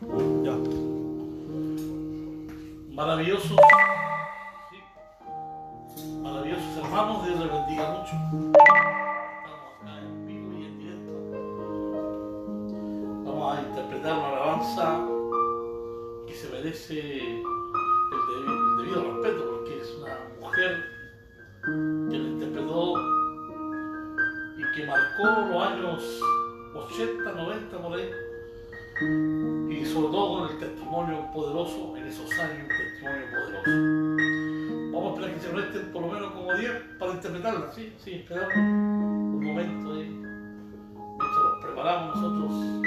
Ya. Maravillosos, maravillosos hermanos, Dios les bendiga mucho. Estamos acá en vivo y en directo. Vamos a interpretar una alabanza que se merece el debido respeto, porque es una mujer que la interpretó y que marcó los años 80, 90 por ahí sobre todo con el testimonio poderoso, el esosario, un testimonio poderoso. Vamos a esperar que se resten por lo menos como 10 para interpretarla, sí, sí, esperamos un momento ahí. Esto lo preparamos nosotros.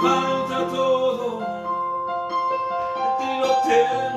falta todo, de ti lo tengo.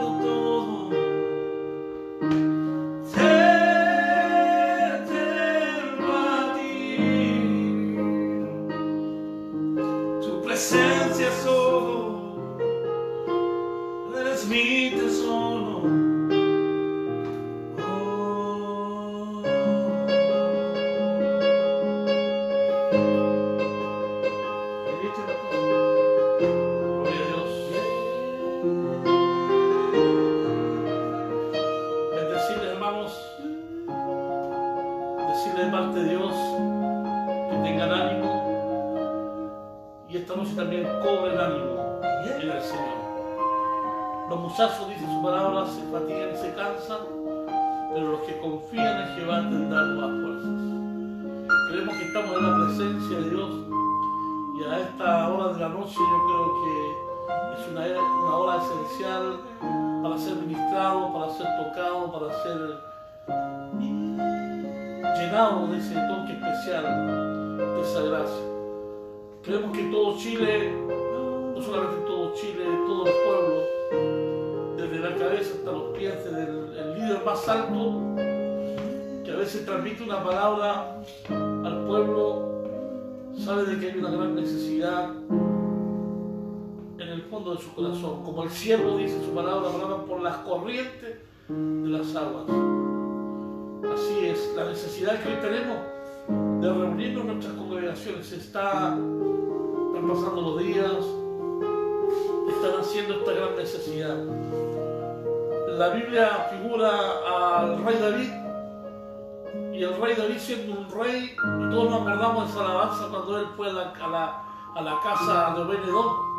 A la, a la casa de Obededón,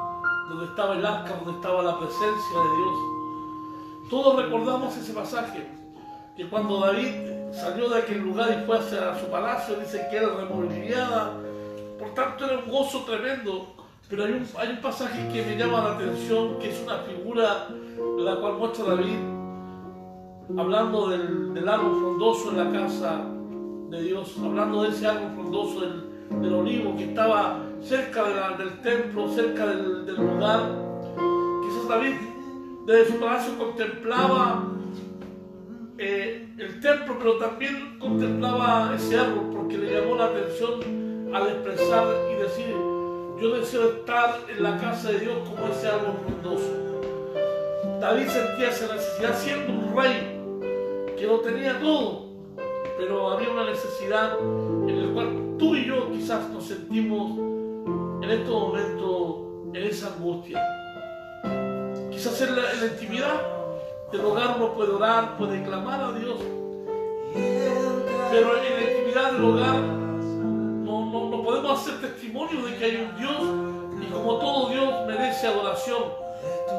donde estaba el arca, donde estaba la presencia de Dios. Todos recordamos ese pasaje, que cuando David salió de aquel lugar y fue hacia su palacio, dice que era remoliniada, por tanto era un gozo tremendo, pero hay un, hay un pasaje que me llama la atención, que es una figura la cual muestra David, hablando del, del árbol frondoso en la casa de Dios, hablando de ese árbol frondoso del, del olivo que estaba cerca del templo, cerca del, del lugar. Quizás David desde su palacio contemplaba eh, el templo, pero también contemplaba ese árbol porque le llamó la atención al expresar y decir, yo deseo estar en la casa de Dios como ese árbol frondoso. David sentía esa necesidad siendo un rey que lo tenía todo, pero había una necesidad en la cual tú y yo quizás nos sentimos en estos momentos en esa angustia. Quizás en la, intimidad del hogar uno puede orar, puede clamar a Dios, pero en la intimidad del hogar no, no, no podemos hacer testimonio de que hay un Dios y como todo Dios merece adoración.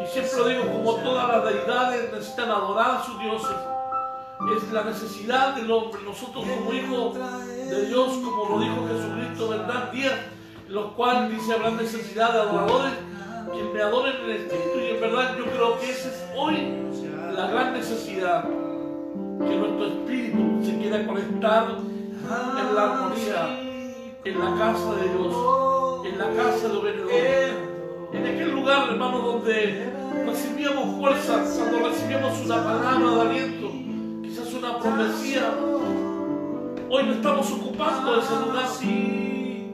Y siempre digo, como todas las deidades necesitan adorar a sus dioses, es la necesidad del hombre. Nosotros como hijos de Dios, como lo dijo Jesucristo, días en los cuales dice habrá necesidad de adoradores que me adoren en el espíritu y en verdad yo creo que esa es hoy la gran necesidad que nuestro espíritu se quiera conectar en la armonía, en la casa de Dios, en la casa de Obededón, en aquel lugar, hermano, donde recibíamos fuerza, cuando recibíamos una palabra de aliento, una profecía. Hoy no estamos ocupando ese lugar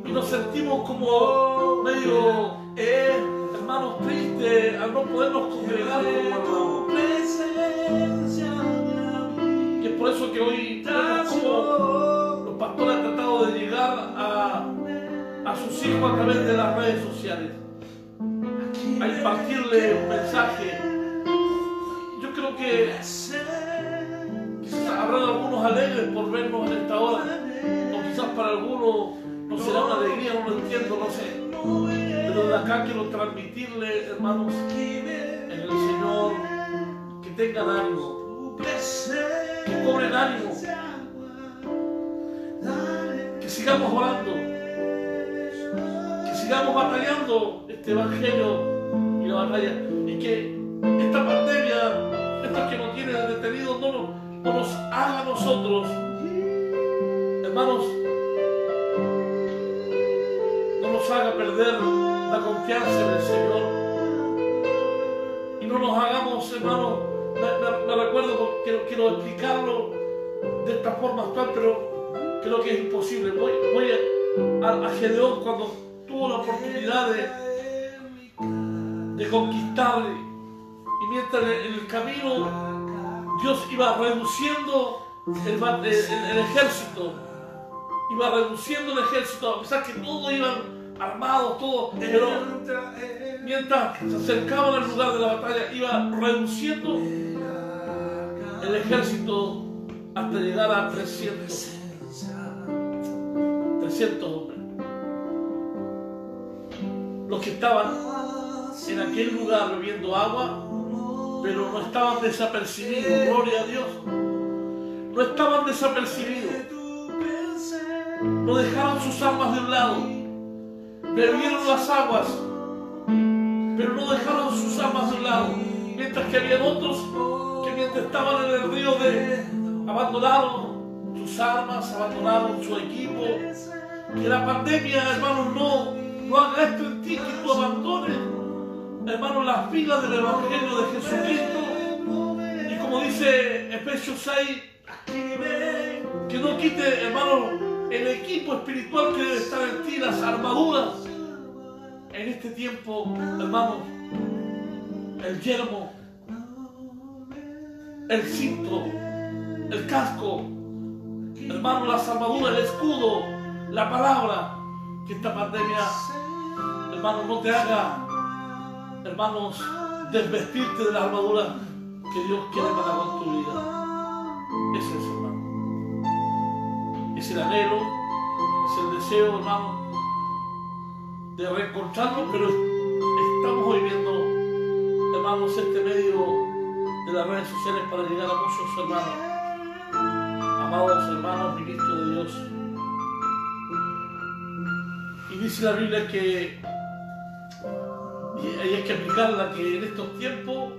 y nos sentimos como medio, eh, hermanos, tristes al no podernos congregar como Y es por eso que hoy como los pastores han tratado de llegar a, a sus hijos a través de las redes sociales a impartirle un mensaje. Yo creo que habrán algunos alegres por vernos en esta hora, o quizás para algunos no será una alegría, no lo entiendo, no sé. Pero de acá quiero transmitirle, hermanos, en el Señor, que tengan ánimo, que cobren ánimo, que sigamos orando, que sigamos batallando este evangelio y la batalla. Y que esta pandemia, esto que nos tiene detenidos, no, nos- no nos haga a nosotros, hermanos, no nos haga perder la confianza en el Señor. Y no nos hagamos, hermanos, me, recuerdo, porque quiero, explicarlo de esta forma actual, pero creo que es imposible. Voy, a, a- Gedeón cuando tuvo la oportunidad de, de conquistar y mientras en el camino Dios iba reduciendo el, ejército, iba reduciendo el ejército, a pesar que todos iban armados, todos, pero mientras se acercaban al lugar de la batalla, iba reduciendo el ejército hasta llegar a 300. 300 hombres. Los que estaban en aquel lugar bebiendo agua, pero no estaban desapercibidos, gloria a Dios. No estaban desapercibidos. No dejaron sus armas de un lado. Bebieron las aguas, pero no dejaron sus armas de un lado. Mientras que había otros que mientras estaban en el río de abandonaron sus armas, abandonaron su equipo. Que la pandemia, hermanos, no, no haga esto en ti, que tú abandones, hermanos, las filas del Evangelio de Jesucristo. Y como dice Efesios 6, que no quite, hermano, el equipo espiritual que debe estar en ti, las armaduras. En este tiempo, hermano, el yermo, el cinto, el casco, hermano, las armaduras, el escudo, la palabra, que esta pandemia, hermano, no te haga, hermanos, desvestirte de la armadura que Dios quiere para con tu vida. Ese es, hermano. Es el anhelo, es el deseo, hermano, de reencontrarnos, pero estamos viviendo, hermanos, este medio de las redes sociales para llegar a muchos hermanos, amados hermanos, ministros de Dios. Y dice la Biblia que, y hay que aplicarla, que en estos tiempos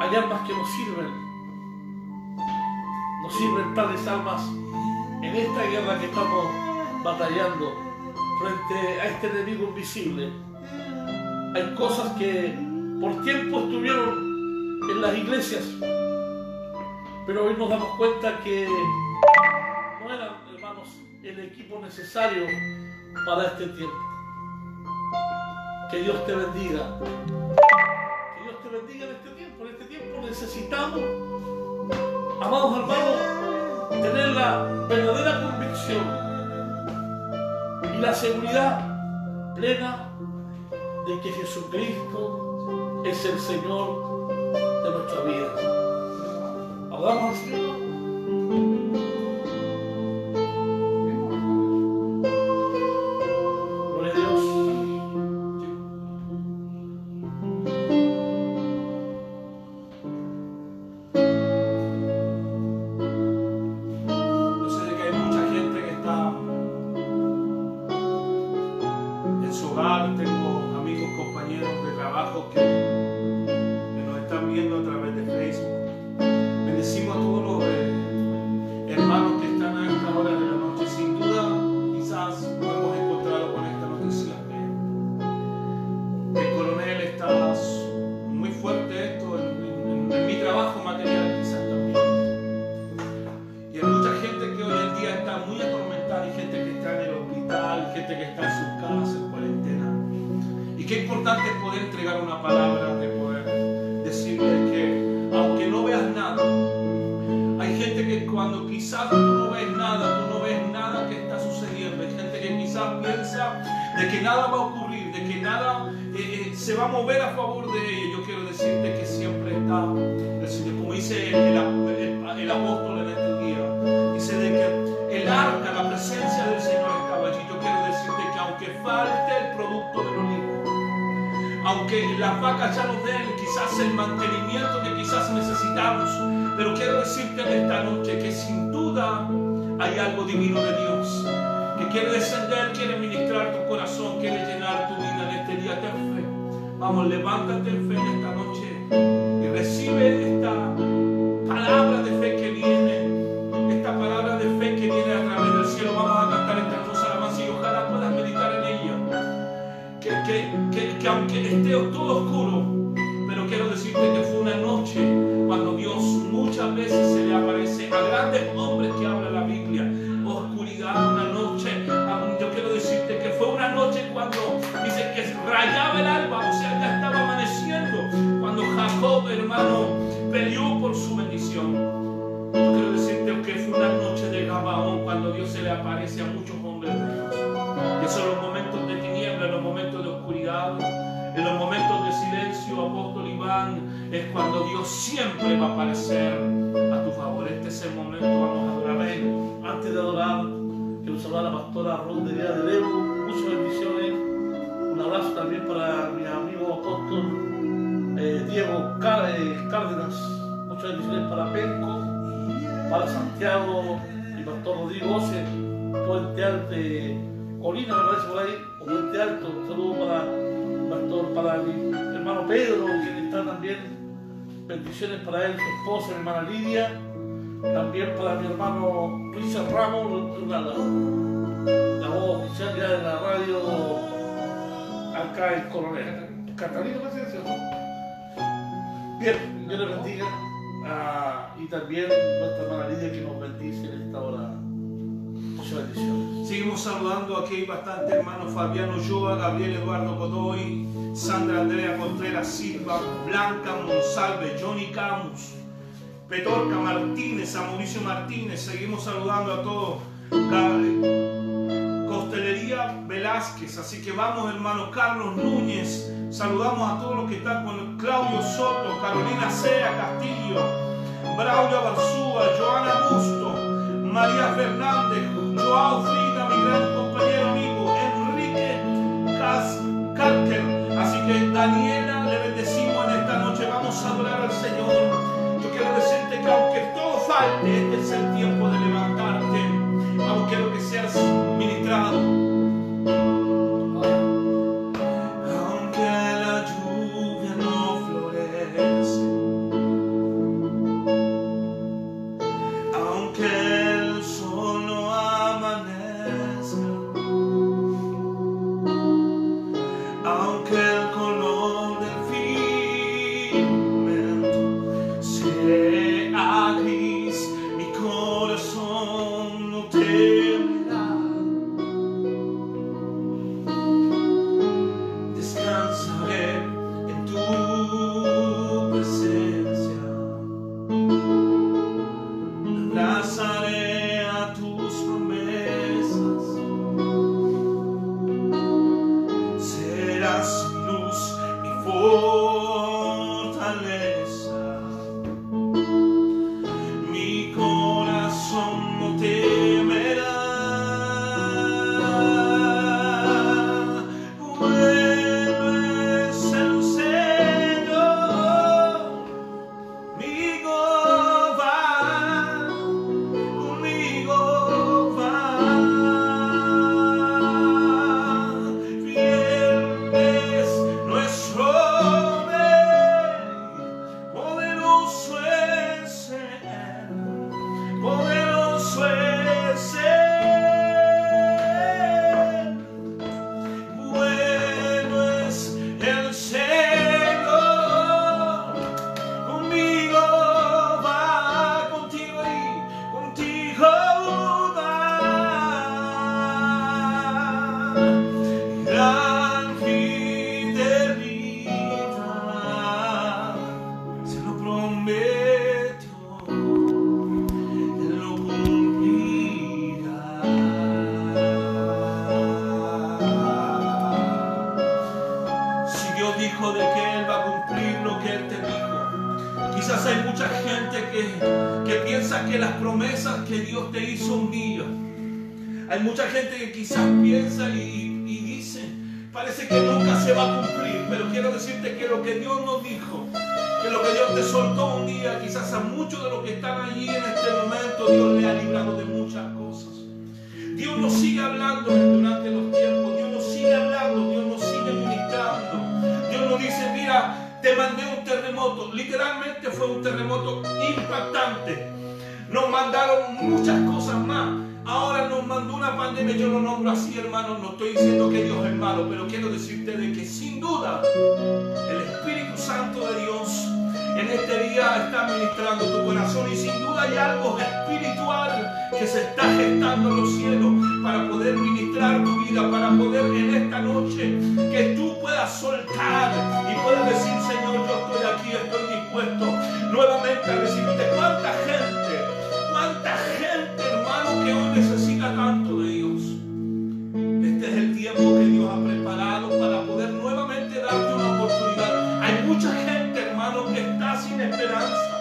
hay armas que nos sirven. Nos sirven tales armas en esta guerra que estamos batallando frente a este enemigo invisible. Hay cosas que por tiempo estuvieron en las iglesias, pero hoy nos damos cuenta que no eran, hermanos, el equipo necesario para este tiempo. Que Dios te bendiga. Que Dios te bendiga en este tiempo. En este tiempo necesitamos, amados hermanos, tener la verdadera convicción y la seguridad plena de que Jesucristo es el Señor de nuestra vida. Hablamos al Señor. El momento, vamos a adorar. Antes de adorar, quiero saludar a la pastora Ron de Día de Levo, muchas bendiciones. Un abrazo también para mi amigo apóstol eh, Diego eh, Cárdenas, muchas bendiciones para Penco, para Santiago y pastor Rodrigo Ose, Puente Alto, Colina me parece por ahí, o Puente Alto, un saludo para, pastor, para mi hermano Pedro, quien está también. Bendiciones para él, su esposa, mi hermana Lidia, también para mi hermano Luis Ramos, la, voz oficial ya de la radio acá en Coronel. Catalina, ¿qué es eso? Bien, Dios le bendiga. Ah, y también nuestra hermana Lidia que nos bendice en esta hora. Muchas bendiciones. Seguimos saludando aquí bastante hermanos Fabiano Yoa, Gabriel Eduardo Godoy, Sandra Andrea Contreras Silva, Blanca Monsalve, Johnny Camus, Petorca Martínez, a Mauricio Martínez. Seguimos saludando a todos. Costelería Velázquez, así que vamos hermano Carlos Núñez, saludamos a todos los que están con Claudio Soto, Carolina Sea Castillo, Braulio Barzúa, Joana Busto, María Fernández, Joao Frida, mi gran compañero amigo, Enrique Cas Carter. Así que Daniela, le bendecimos en esta noche. Vamos a adorar al Señor. Decirte que aunque todo falte, este es el que Dios te hizo un día, hay mucha gente que quizás piensa y, dice, parece que nunca se va a cumplir, pero quiero decirte que lo que Dios nos dijo, que lo que Dios te soltó un día, quizás a muchos de los que están allí en este momento, Dios le ha librado de muchas cosas. Dios nos sigue hablando durante los tiempos, Dios nos sigue hablando, Dios nos sigue ministrando. Dios nos dice, mira, te mandé un terremoto. Literalmente fue un terremoto impactante. Nos mandaron muchas cosas más. Ahora nos mandó una pandemia, yo lo nombro así, hermano. No estoy diciendo que Dios es malo, pero quiero decirte de que sin duda el Espíritu Santo de Dios en este día está ministrando tu corazón y sin duda hay algo espiritual que se está gestando en los cielos para poder ministrar tu vida, para poder en esta noche que tú puedas soltar y puedas decir, Señor, yo estoy aquí, estoy dispuesto nuevamente a recibirte. ¿Cuánta gente, Gente, hermano, que hoy necesita tanto de Dios. Este es el tiempo que Dios ha preparado para poder nuevamente darte una oportunidad. Hay mucha gente, hermano, que está sin esperanza.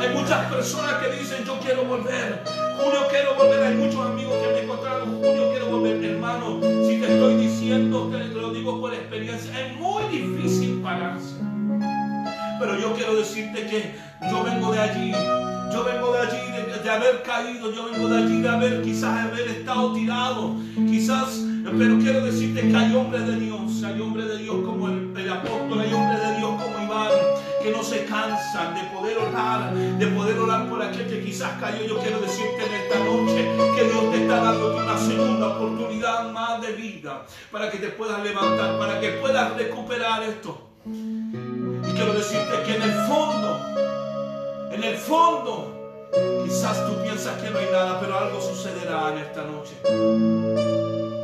Hay muchas personas que dicen, yo quiero volver. Julio, quiero volver. Hay muchos amigos que me encontraron, Julio, quiero volver. Hermano, si te estoy diciendo, te lo digo por experiencia, es muy difícil pararse. Pero yo quiero decirte que yo vengo de allí yo vengo de allí de, haber caído, yo vengo de allí de haber quizás haber estado tirado, quizás, pero quiero decirte que hay hombres de Dios, hay hombres de Dios como el, el apóstol, hay hombres de Dios como Iván, que no se cansan de poder orar, de poder orar por aquel que quizás cayó. Yo quiero decirte en esta noche que Dios te está dando una segunda oportunidad más de vida para que te puedas levantar, para que puedas recuperar esto. Y quiero decirte que en el fondo en el fondo, quizás tú piensas que no hay nada, pero algo sucederá en esta noche.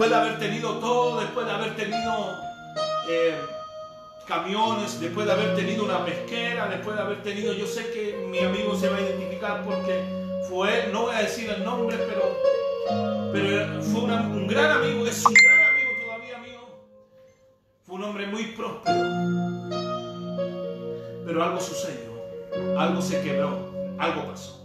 Después de haber tenido todo, después de haber tenido eh, camiones, después de haber tenido una pesquera, después de haber tenido, yo sé que mi amigo se va a identificar porque fue no voy a decir el nombre, pero, pero fue un gran amigo, es un gran amigo todavía mío. Fue un hombre muy próspero. Pero algo sucedió, algo se quebró, algo pasó.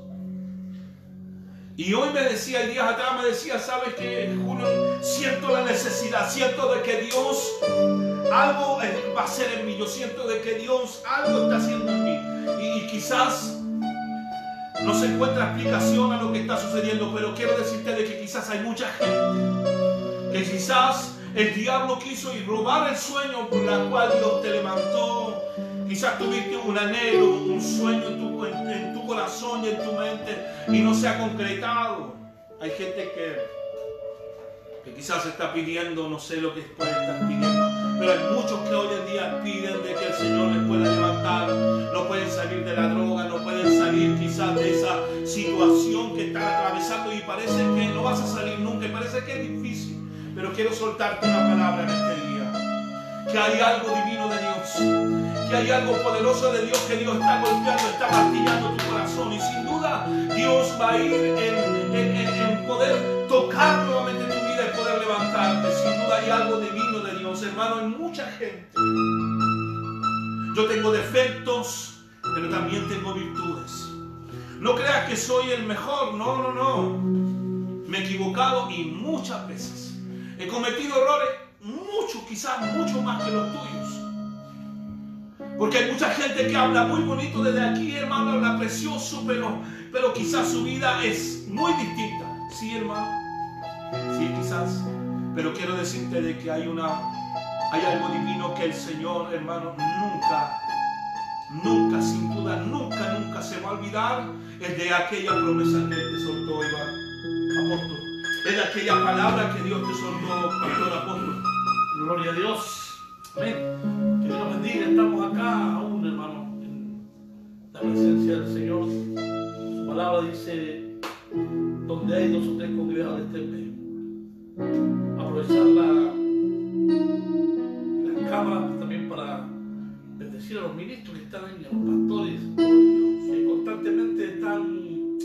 Y hoy me decía, y días atrás me decía, ¿sabes qué, Julio? Siento la necesidad, siento de que Dios algo va a hacer en mí. Yo siento de que Dios algo está haciendo en mí. Y, quizás no se encuentra explicación a lo que está sucediendo, pero quiero decirte de que quizás hay mucha gente que quizás el diablo quiso y robar el sueño por la cual Dios te levantó. Quizás tuviste un anhelo, un sueño en tu, en corazón y en tu mente y no se ha concretado. Hay gente que, que quizás está pidiendo, no sé lo que puede estar pidiendo, pero hay muchos que hoy en día piden de que el Señor les pueda levantar. No pueden salir de la droga, no pueden salir quizás de esa situación que están atravesando y parece que no vas a salir nunca parece que es difícil. Pero quiero soltarte una palabra en este día. Que hay algo divino de Dios. Que hay algo poderoso de Dios que Dios está golpeando, está martillando tu corazón. Y sin duda Dios va a ir en, en- en- en poder tocar nuevamente tu vida y poder levantarte. Sin duda hay algo divino de Dios, hermano. Hay mucha gente. Yo tengo defectos, pero también tengo virtudes. No creas que soy el mejor. No, no, no. Me he equivocado y muchas veces. He cometido errores, muchos, quizás mucho más que los tuyos. Porque hay mucha gente que habla muy bonito desde aquí, hermano, habla precioso, pero, pero quizás su vida es muy distinta. Sí, hermano. Sí, quizás. Pero quiero decirte de que hay una, hay algo divino que el Señor, hermano, nunca, nunca, sin duda, nunca, nunca se va a olvidar es de aquella promesa que te soltó, Iván, apóstol. Es de aquella palabra que Dios te soltó, pastor apóstol. Gloria a Dios. Amén. Que Dios nos bendiga. Estamos acá aún, hermano, en la presencia del Señor. Su palabra dice, donde hay dos o tres congregados este medio. Aprovechar la, las cámaras también para bendecir a los ministros que están ahí, a los pastores, que constantemente están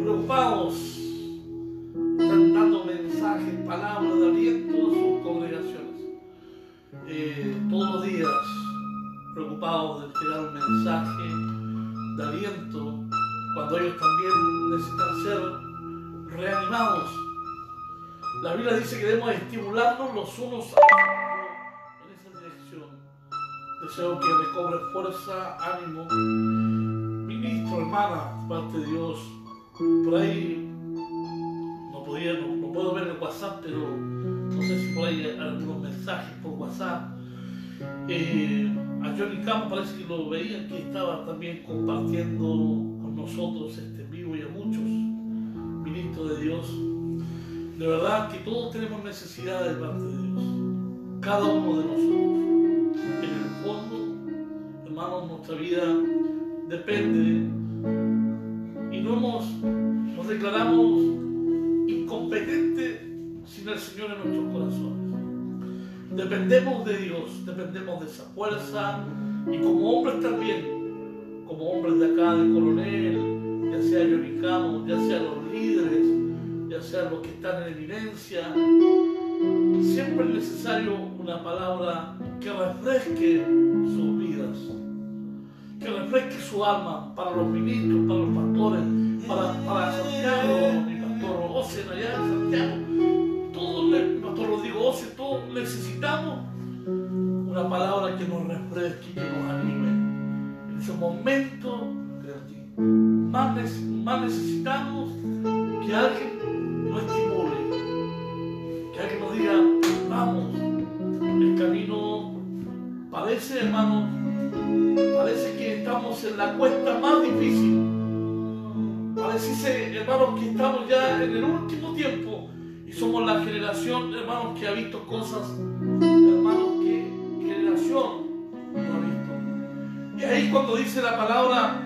preocupados están dando mensajes, palabras de aliento a sus congregaciones. Eh, todos los días preocupados de entregar un mensaje de aliento cuando ellos también necesitan ser reanimados. La Biblia dice que debemos estimularnos los unos a los otros en esa dirección. Deseo que recobre fuerza, ánimo. Ministro, hermana, parte de Dios, por ahí no podía, no, no puedo ver el WhatsApp, pero no sé si por ahí algunos mensajes por WhatsApp. Eh, a Johnny Camp parece que lo veía que estaba también compartiendo con nosotros este vivo y a muchos ministros de Dios. De verdad que todos tenemos necesidad de parte de Dios, cada uno de nosotros. En el fondo, hermanos, nuestra vida depende y no nos, nos declaramos incompetentes sin el Señor en nuestros corazones. Dependemos de Dios, dependemos de esa fuerza y como hombres también, como hombres de acá, del coronel, ya sea Yoricano, ya sea los líderes, ya sea los que están en eminencia, siempre es necesario una palabra que refresque sus vidas, que refresque su alma para los ministros, para los pastores, para, para Santiago, mi pastor Osen allá en Santiago, necesitamos una palabra que nos refresque, que nos anime. En ese momento más, nece- más necesitamos que alguien nos estimule, que alguien nos diga, vamos, el camino parece, hermano, parece que estamos en la cuesta más difícil. decirse, hermanos, que estamos ya en el último tiempo y somos la generación, hermanos, que ha visto cosas, hermanos, que generación no ha visto. Y ahí cuando dice la palabra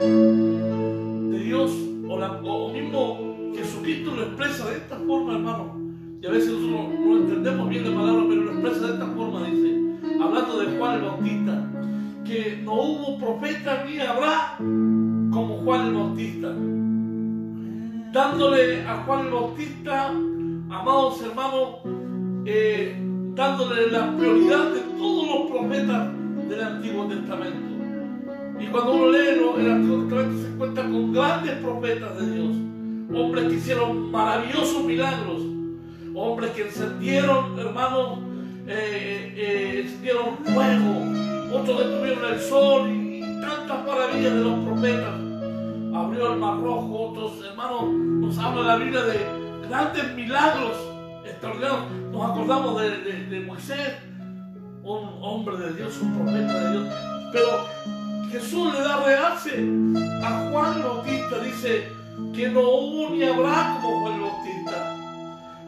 de Dios, o, la, o mismo Jesucristo lo expresa de esta forma, hermano. Y a veces nosotros no entendemos bien la palabra, pero lo expresa de esta forma, dice, hablando de Juan el Bautista, que no hubo profeta ni habrá como Juan el Bautista. Dándole a Juan el Bautista, amados hermanos, eh, dándole la prioridad de todos los profetas del Antiguo Testamento. Y cuando uno lee el Antiguo Testamento se encuentra con grandes profetas de Dios, hombres que hicieron maravillosos milagros, hombres que encendieron, hermanos, eh, eh, encendieron fuego, otros detuvieron el sol y, tantas maravillas de los profetas. Abrió el mar rojo, otros hermanos nos habla la Biblia de grandes milagros extraordinarios. Nos acordamos de, de- Moisés, un hombre de Dios, un profeta de Dios. Pero Jesús le da realce a Juan el Bautista, dice que no hubo ni habrá como Juan el Bautista.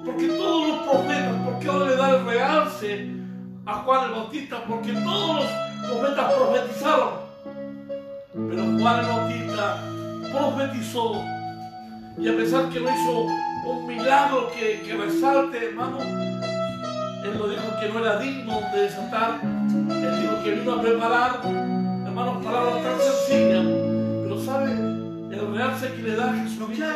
Porque todos los profetas, ¿por qué ahora le da el realce a Juan el Bautista? Porque todos los profetas profetizaron. Pero Juan el Bautista profetizó. Y a pesar que no hizo un milagro que, resalte, hermano, él lo dijo que no era digno de desatar. Él dijo que vino a preparar, hermanos, palabras tan sencillas. Pero sabe, el realce que le da a Jesucristo,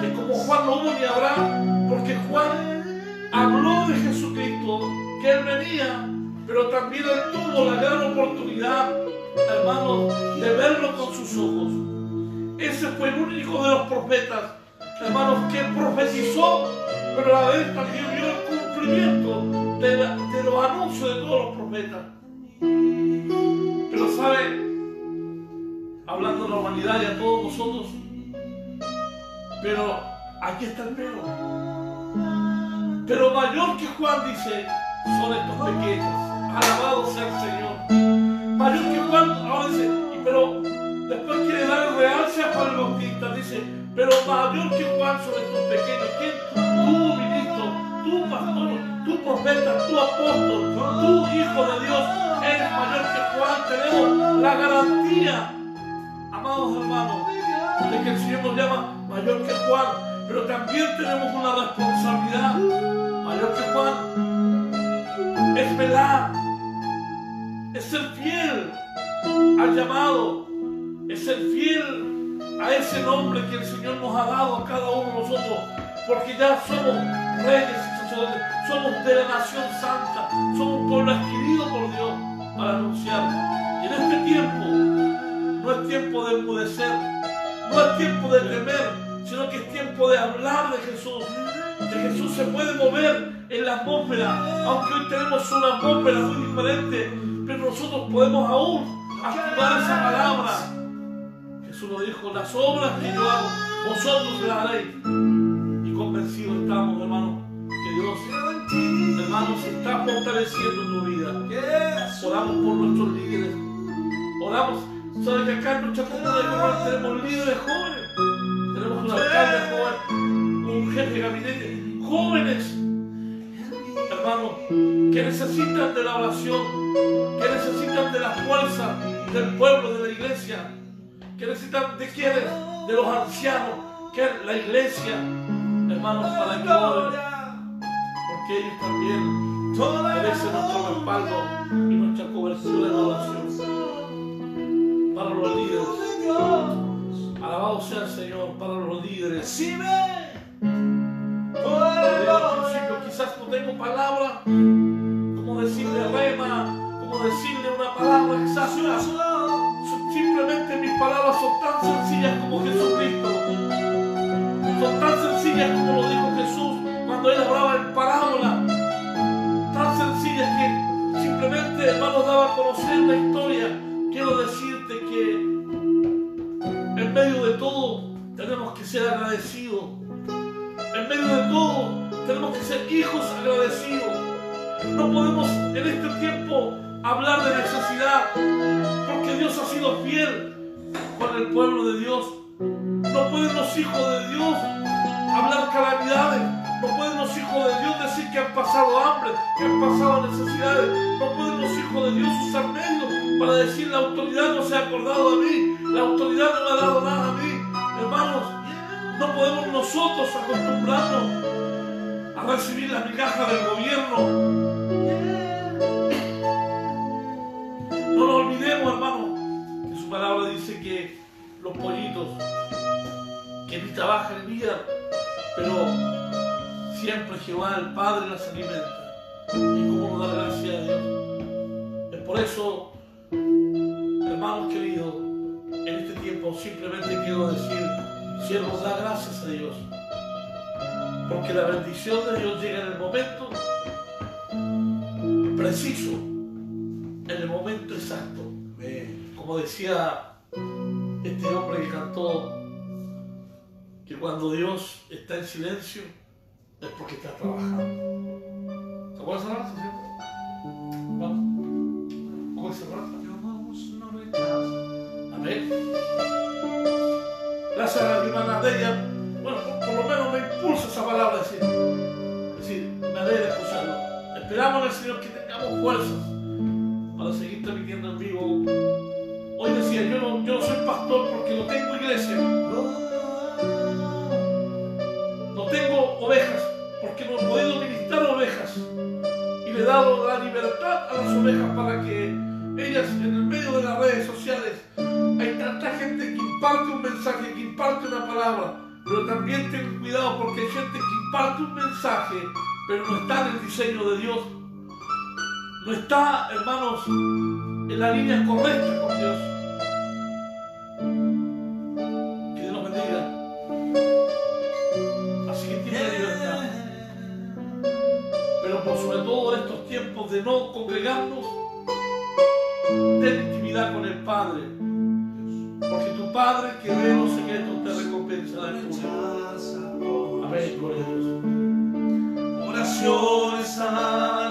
que como Juan no hubo ni habrá, porque Juan habló de Jesucristo, que él venía, pero también él tuvo la gran oportunidad, hermanos, de verlo con sus ojos. Ese fue el único de los profetas, hermanos, que profetizó, pero a la vez también vio el cumplimiento de, los anuncios de todos los profetas. Pero sabe, hablando a la humanidad y a todos nosotros, pero aquí está el pero. Pero mayor que Juan dice, son estos pequeños. Alabado sea el Señor. Mayor que Juan, ahora dice, pero después quiere dar realce a Juan Bautista, dice, pero mayor que Juan son estos pequeños. ¿Quién? Tú, ministro, tú, pastor, tú, profeta, tú, apóstol, tú, hijo de Dios, eres mayor que Juan. Tenemos la garantía, amados hermanos, de que el Señor nos llama mayor que Juan, pero también tenemos una responsabilidad mayor que Juan. Es velar, es ser fiel al llamado, es ser fiel a ese nombre que el Señor nos ha dado a cada uno de nosotros, porque ya somos reyes y sacerdotes, somos de la nación santa, somos un pueblo adquirido por Dios para anunciar. Y en este tiempo no es tiempo de enmudecer, no es tiempo de temer, sino que es tiempo de hablar de Jesús. Que Jesús se puede mover en la atmósfera, aunque hoy tenemos una atmósfera muy diferente, pero nosotros podemos aún activar esa palabra. Jesús nos dijo, las obras que yo hago, vosotros las haréis. Y convencidos estamos, hermanos, que Dios, hermanos, se está fortaleciendo en tu vida. Oramos por nuestros líderes. Oramos. ¿Sabes que acá en nuestra comunidad de Coral tenemos líderes jóvenes? Tenemos un alcalde joven, un jefe de gabinete, jóvenes, hermanos, que necesitan de la oración, que necesitan de la fuerza del pueblo, de la iglesia, que necesitan de quienes, de los ancianos, que es la iglesia, hermanos, para que oren, porque ellos también merecen nuestro respaldo y nuestra cobertura en oración para los líderes. Alabado sea el Señor para los líderes. Principio, quizás no tengo palabra. Como decirle rema, como decirle una palabra exacta. Simplemente mis palabras son tan sencillas como Jesucristo. Son tan sencillas como lo dijo Jesús cuando él hablaba en parábola. Tan sencillas que simplemente hermanos daba a conocer la historia. Quiero decirte que en medio de todo tenemos que ser agradecidos. En medio de todo tenemos que ser hijos agradecidos. No podemos en este tiempo hablar de necesidad porque Dios ha sido fiel con el pueblo de Dios. No pueden los hijos de Dios hablar calamidades. No pueden los hijos de Dios decir que han pasado hambre, que han pasado necesidades. No pueden los hijos de Dios usar medios para decir la autoridad no se ha acordado de mí, la autoridad no me ha dado nada a mí. Hermanos, no podemos nosotros acostumbrarnos a recibir la migaja del gobierno. No lo olvidemos, hermano, que su palabra dice que los pollitos que ni trabajan ni miran, pero siempre Jehová el Padre las alimenta. Y cómo nos da gracias a Dios. Es por eso, hermanos queridos, en este tiempo simplemente quiero decir, siervos, da gracias a Dios. Porque la bendición de Dios llega en el momento preciso, en el momento exacto. Como decía este hombre que cantó, que cuando Dios está en silencio es porque está trabajando. ¿Se acuerdan esa frase, cierto? ¿Vamos? ¿Cómo se trata? Dios no rechaza. Amén. Gracias a la hermana de ella, bueno, por, por lo menos me impulsa esa palabra, decir, decir, me alegra escucharlo. Esperamos en el Señor que tengamos fuerzas para seguir transmitiendo en vivo. Hoy decía, yo no, yo no soy pastor porque no tengo iglesia, no tengo ovejas, porque no he podido ministrar ovejas. Y le he dado la libertad a las ovejas para que ellas en el medio de las redes sociales hay tanta gente que imparte un mensaje, que imparte una palabra, pero también ten cuidado porque hay gente que imparte un mensaje, pero no está en el diseño de Dios. No está, hermanos, en la línea correcta con Dios. Que Dios nos bendiga. Así que tiene libertad. Pero por sobre todo en estos tiempos de no congregarnos, ten intimidad con el Padre. Porque tu Padre que ve los secretos te recompensará en tu. Amén, gloria a Dios. Oraciones, alimento.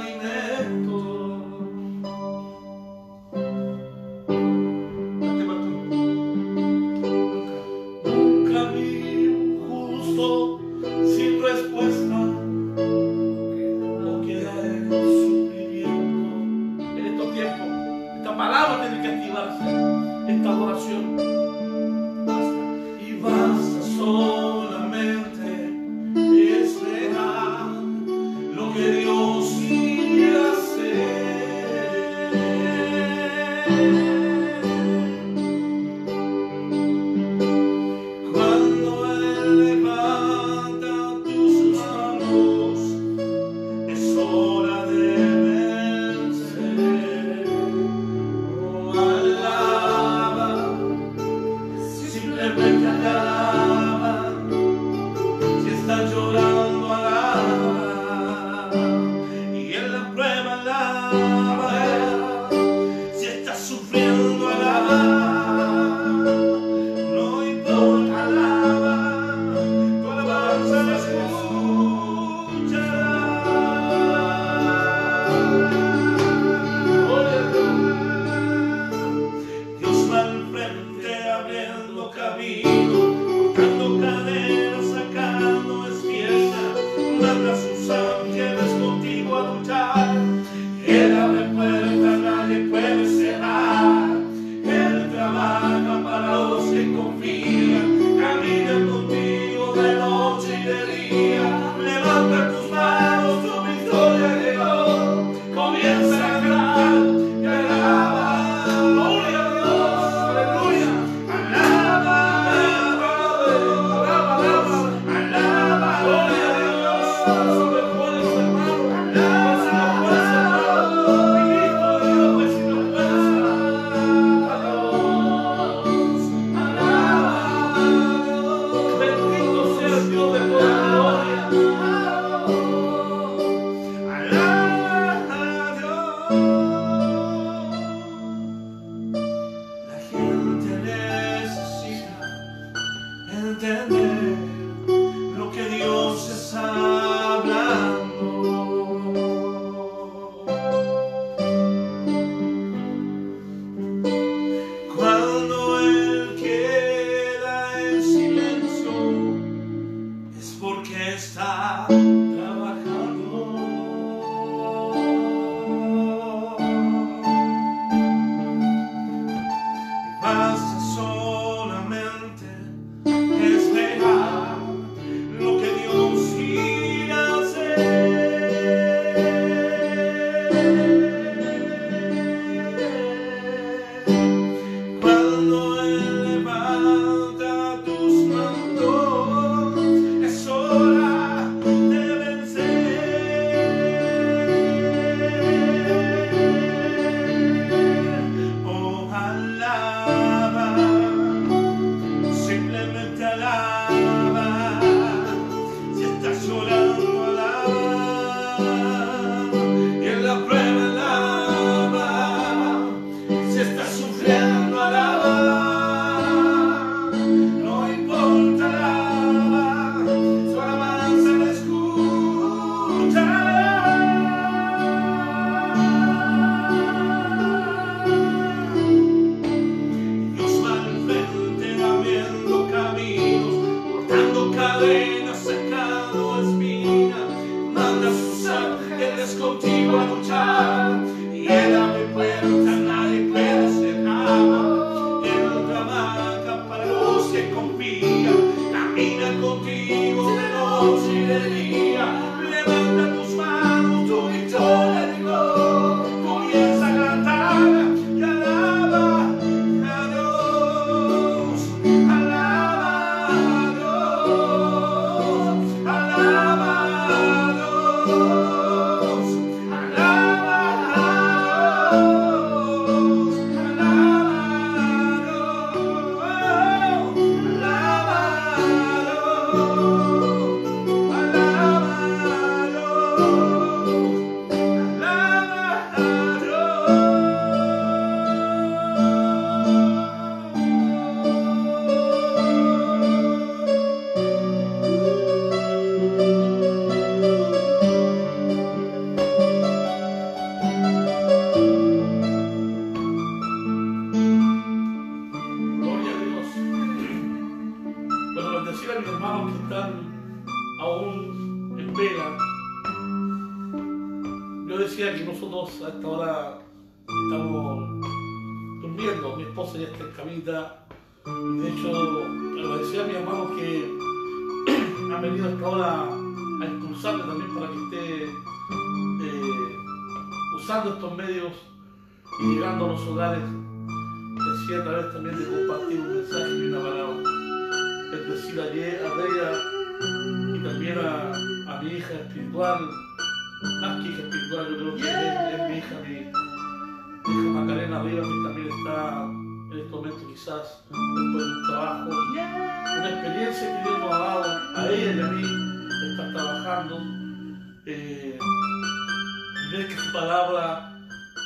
Eh, y ver que su palabra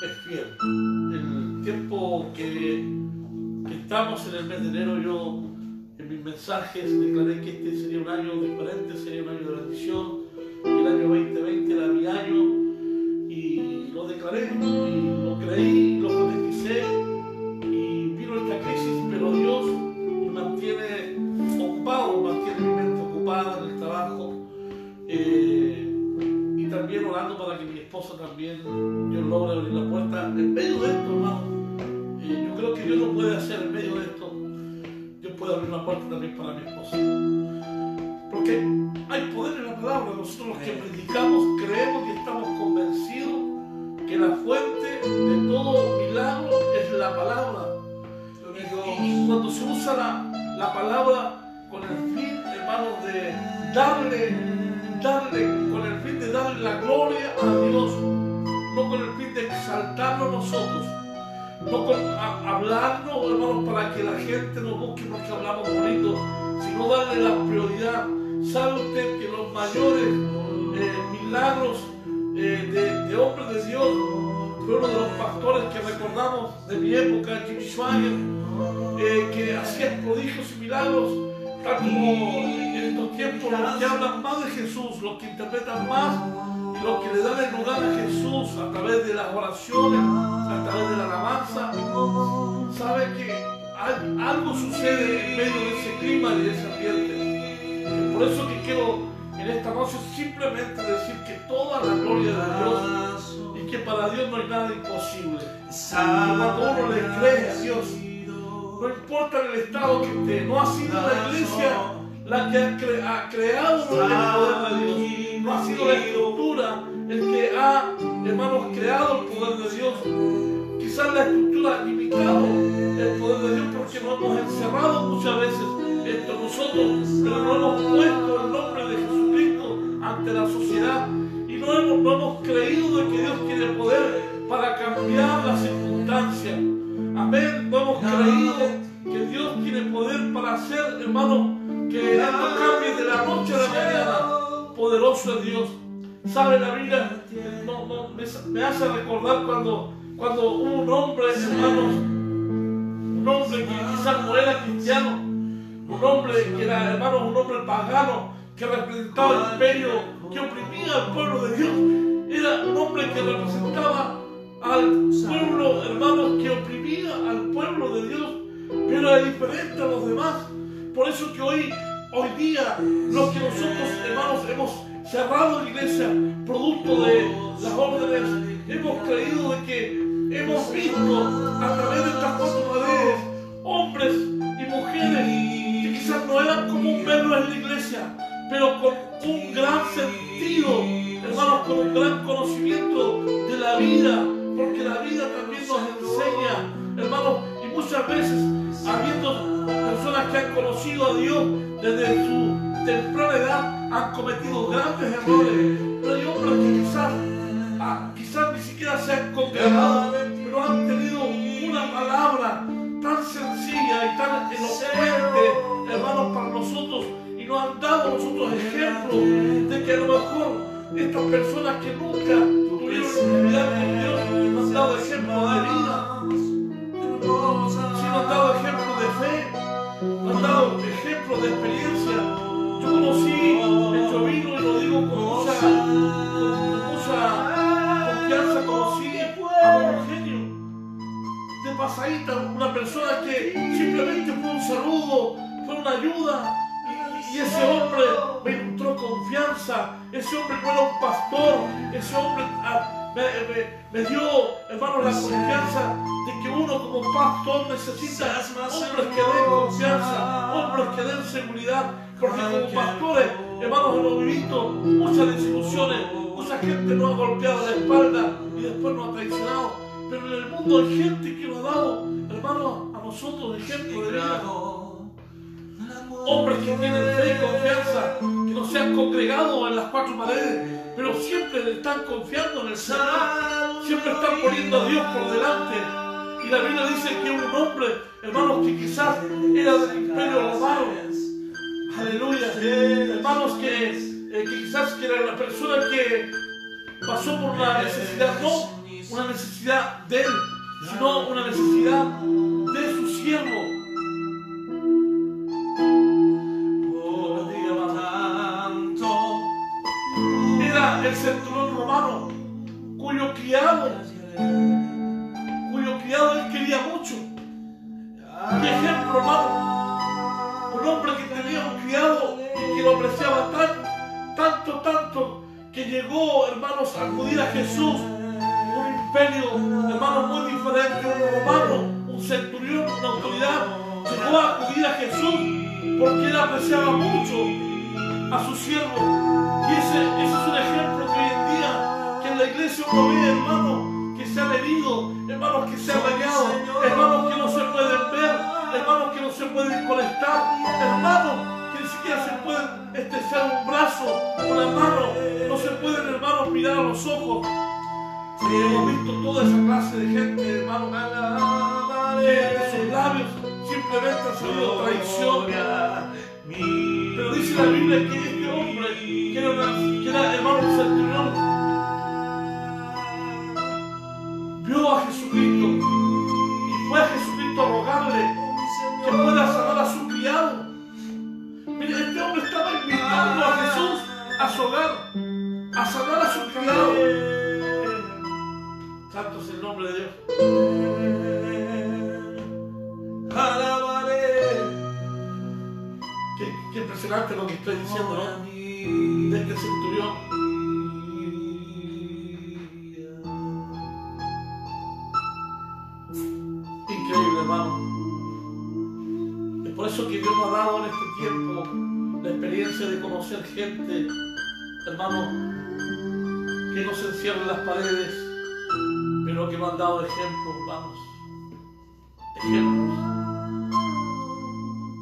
es fiel. El tiempo que, que estamos en el mes de enero, yo en mis mensajes declaré que este sería un año diferente, sería un año de bendición, el año 2020 era mi año, y lo declaré, y lo creí, orando para que mi esposa también, Dios logre abrir la puerta en medio de esto, hermano. Eh, yo creo que Dios lo puede hacer en medio de esto. Dios puede abrir una puerta también para mi esposa. Porque hay poder en la palabra. Nosotros los que predicamos creemos y estamos convencidos que la fuente de todo milagro es la palabra. Y, cuando se usa la, la palabra con el fin, hermanos, de darle, darle, con el fin de darle la gloria a Dios, no con el fin de exaltarlo nosotros, no con a- hablarnos, hermanos, para que la gente nos busque porque hablamos bonito, sino darle la prioridad. ¿Sabe usted que los mayores eh, milagros eh, de, hombres de Dios fue uno de los pastores que recordamos de mi época, Jimmy Schwager, eh, que hacía prodigios y milagros, como en estos tiempos los que hablan más de Jesús, los que interpretan más y los que le dan el lugar a Jesús a través de las oraciones, a través de la alabanza, sabe que al- algo sucede en medio de ese clima y de ese ambiente. Es por eso que quiero en esta noche simplemente decir que toda la gloria de Dios y que para Dios no hay nada imposible. Cuando uno le cree a Dios, no importa en el estado que esté, no ha sido la iglesia la que ha, cre- ha creado el poder de Dios, no ha sido la estructura el que ha, hermanos, creado el poder de Dios. Quizás la estructura ha limitado el poder de Dios porque nos hemos encerrado muchas veces entre nosotros, pero no hemos puesto el nombre de Jesucristo ante la sociedad y no hemos, no hemos creído de que Dios tiene poder para cambiar las circunstancias. Amén. No hemos creído que Dios tiene poder para hacer, hermano, que esto cambie de la noche a la mañana. Poderoso es Dios. ¿Sabe la Biblia? No, no, me, me hace recordar cuando, cuando un hombre, hermanos, un hombre que quizás no era cristiano, un hombre que era, hermanos, un hombre pagano que representaba el imperio, que oprimía al pueblo de Dios. Era un hombre que representaba al pueblo, hermanos, que oprimía al pueblo de Dios, pero era diferente a los demás. Por eso que hoy, hoy día, lo que nosotros, hermanos, hemos cerrado la iglesia, producto de las órdenes, hemos creído de que hemos visto a través de estas cuatro paredes hombres y mujeres que quizás no eran como verlo en la iglesia, pero con un gran sentido, hermanos, con un gran conocimiento de la vida, porque la vida también nos enseña, hermanos, y muchas veces habiendo personas que han conocido a Dios desde su temprana edad, han cometido grandes errores, pero hay hombres que quizás, ah, quizás ni siquiera se han congregado, pero han tenido una palabra tan sencilla y tan elocuente, hermanos, para nosotros, y nos han dado nosotros ejemplos de que a lo mejor estas personas que nunca tuvieron intimidad con Dios dado ejemplos de vida, sí nos dado ejemplos de fe, nos dado ejemplos de experiencia. Yo conocí el chovino y lo digo con mucha, con mucha confianza, conocí a Don Eugenio de pasadita, una persona que simplemente fue un saludo, fue una ayuda. Y, ese hombre me entró confianza, ese hombre no era un pastor, ese hombre me, me- me dio, hermano, la confianza de que uno como pastor necesita hombres que den confianza, hombres que den seguridad, porque como pastores, hermanos, hemos visto muchas desilusiones, mucha gente nos ha golpeado la espalda y después nos ha traicionado, pero en el mundo hay gente que nos ha dado, hermanos, a nosotros ejemplo de vida. Hombres que tienen fe y confianza, que no se han congregado en las cuatro paredes, pero siempre están confiando en el Señor, siempre están poniendo a Dios por delante. Y la Biblia dice que un hombre, hermanos, que quizás era del imperio romano, aleluya, hermanos, que, eh, que quizás que era la persona que pasó por la necesidad, no una necesidad de él, sino una necesidad de su siervo. Era el centurión romano cuyo criado, cuyo criado él quería mucho. Qué ejemplo, hermano. Un hombre que tenía un criado y que lo apreciaba tan, tanto, tanto, que llegó, hermanos, a acudir a Jesús. Un imperio, hermanos, muy diferente, un romano, un centurión, una autoridad, llegó a acudir a Jesús porque él apreciaba mucho a su siervo. Y ese, ese es un ejemplo uno ve, hermano, que se han herido, hermanos que se han dañado, hermanos que no se pueden ver, hermanos que no se pueden conectar, hermanos que ni siquiera se pueden estrechar un brazo, una mano, no se pueden, hermanos, mirar a los ojos. Y hemos visto toda esa clase de gente, hermano, que de sus labios simplemente ha salido traición. Pero dice la Biblia que este hombre, que era, que era hermano centurión, vio a Jesucristo y fue a Jesucristo a rogarle que pueda sanar a su criado. Mire, este hombre estaba invitando a Jesús a su hogar, a sanar a su criado. Santo es el nombre de Dios. Qué, qué impresionante lo que estoy diciendo, ¿no? De este centurión. Hermano. Es por eso que Dios nos ha dado en este tiempo la experiencia de conocer gente, hermano, que no se encierra en las paredes, pero que nos han dado ejemplos, hermanos. Ejemplos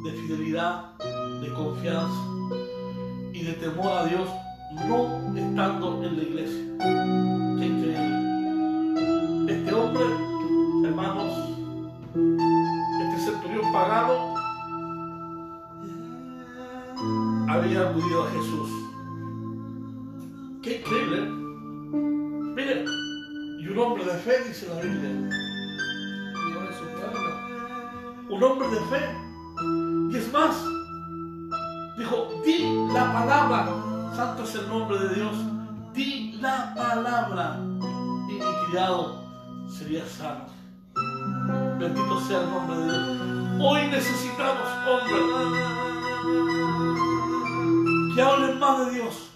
de fidelidad, de confianza y de temor a Dios, no estando en la iglesia. Qué increíble. Este hombre, había a Jesús. Qué increíble. ¿eh? Mire, y un hombre de fe, dice la Biblia. Un hombre de fe. Y es más, dijo, di la palabra. Santo es el nombre de Dios. Di la palabra. Y mi criado sería sano. Bendito sea el nombre de Dios. Hoy necesitamos hombres que hablen más de Dios.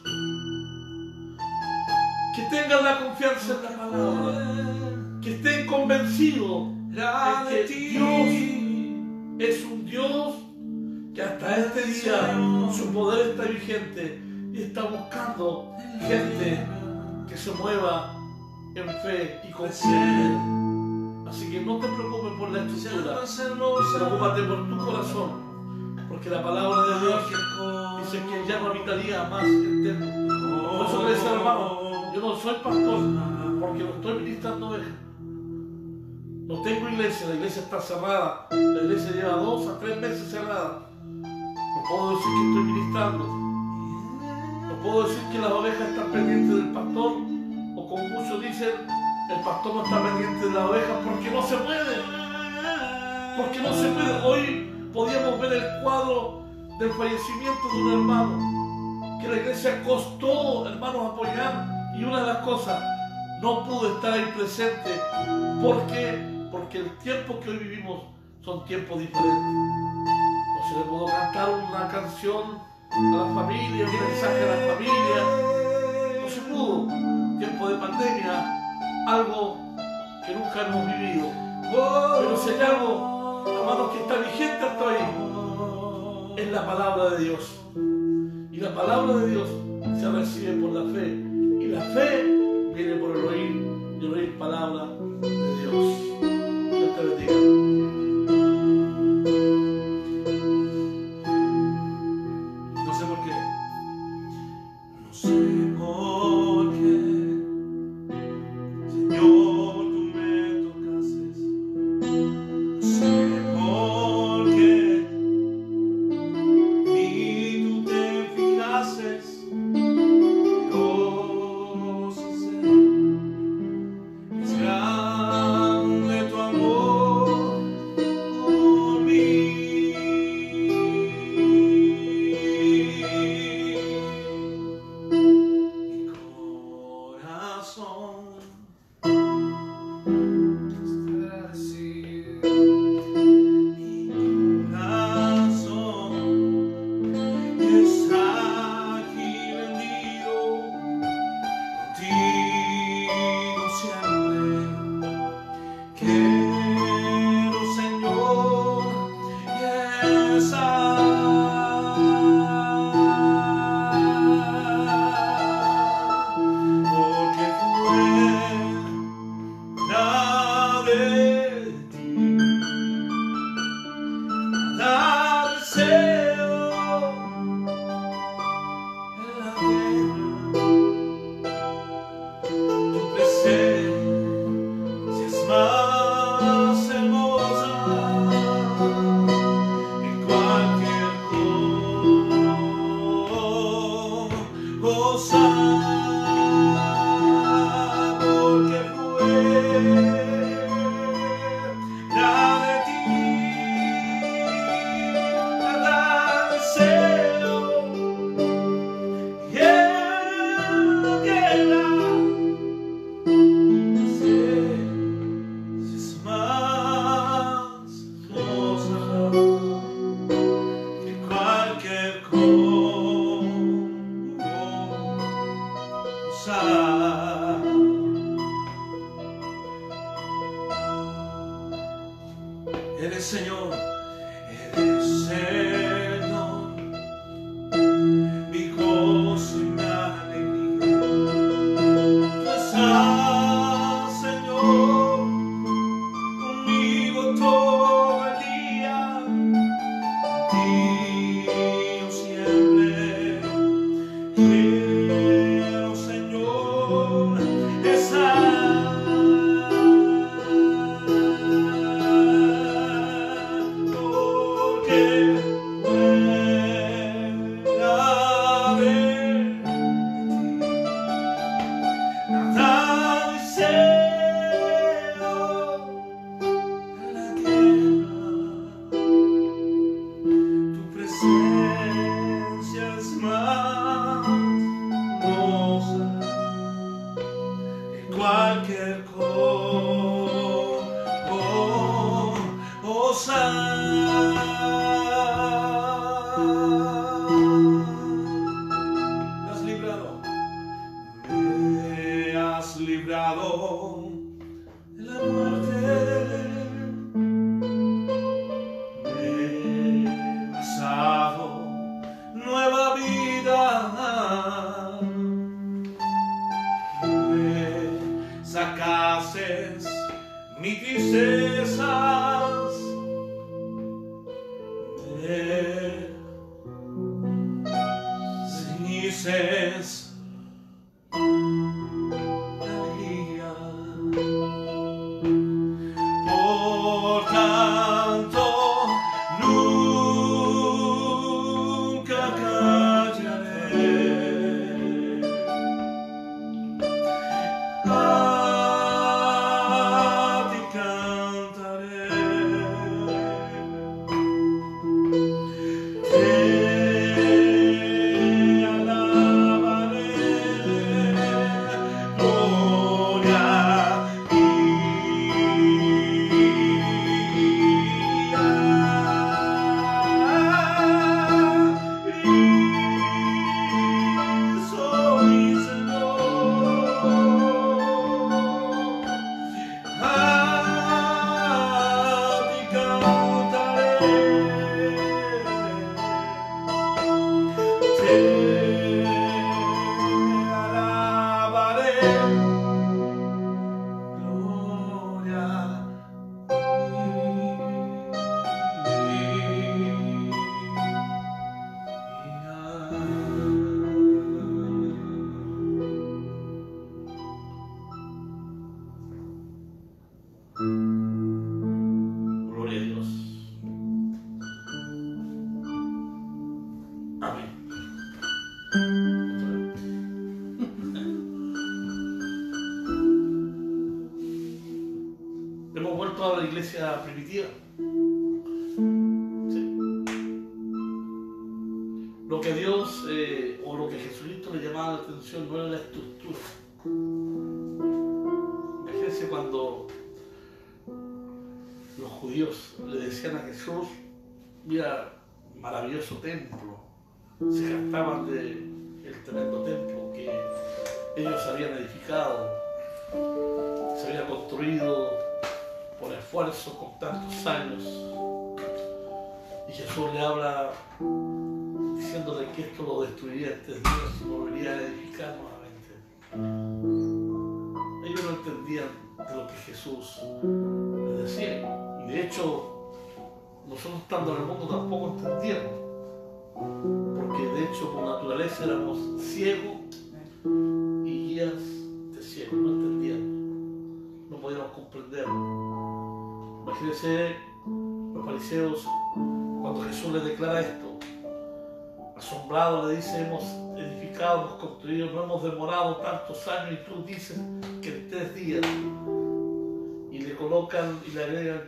Que tengan la confianza en la palabra. Que estén convencidos de que Dios es un Dios que hasta este día su poder está vigente y está buscando gente que se mueva en fe y confíe Él. Así que no te preocupes por la estructura, preocúpate por tu corazón, porque la palabra de Dios dice que ya no habitaría más el templo. Por eso le decía hermano, yo no soy pastor porque no estoy ministrando ovejas. No tengo iglesia, la iglesia está cerrada. La iglesia lleva dos a tres meses cerrada. No puedo decir que estoy ministrando. No puedo decir que las ovejas están pendientes del pastor. O como muchos dicen, el pastor no está pendiente de las ovejas porque no se puede. Porque no se puede. Hoy podíamos ver el cuadro del fallecimiento de un hermano que la iglesia costó, hermanos, apoyar. Y una de las cosas, no pudo estar ahí presente. ¿Por qué? Porque el tiempo que hoy vivimos son tiempos diferentes. No se le pudo cantar una canción a la familia, un mensaje a la familia. No se pudo. Tiempo de pandemia, algo que nunca hemos vivido. Pero si hay amados, que está vigente hasta hoy, es la palabra de Dios. Y la palabra de Dios se recibe por la fe. Y la fe viene por el oír y oír palabra de Dios. Dios te bendiga.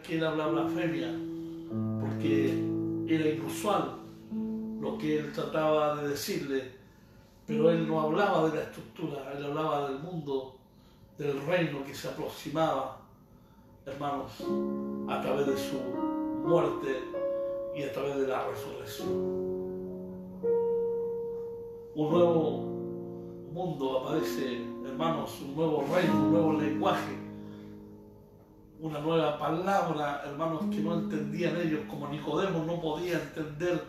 Que él habla blasfemia porque era inusual lo que él trataba de decirle, pero él no hablaba de la estructura, él hablaba del mundo, del reino que se aproximaba, hermanos, a través de su muerte y a través de la resurrección. Un nuevo mundo aparece, hermanos, un nuevo reino, un nuevo lenguaje, una nueva palabra, hermanos, que no entendían ellos, como Nicodemo no podía entender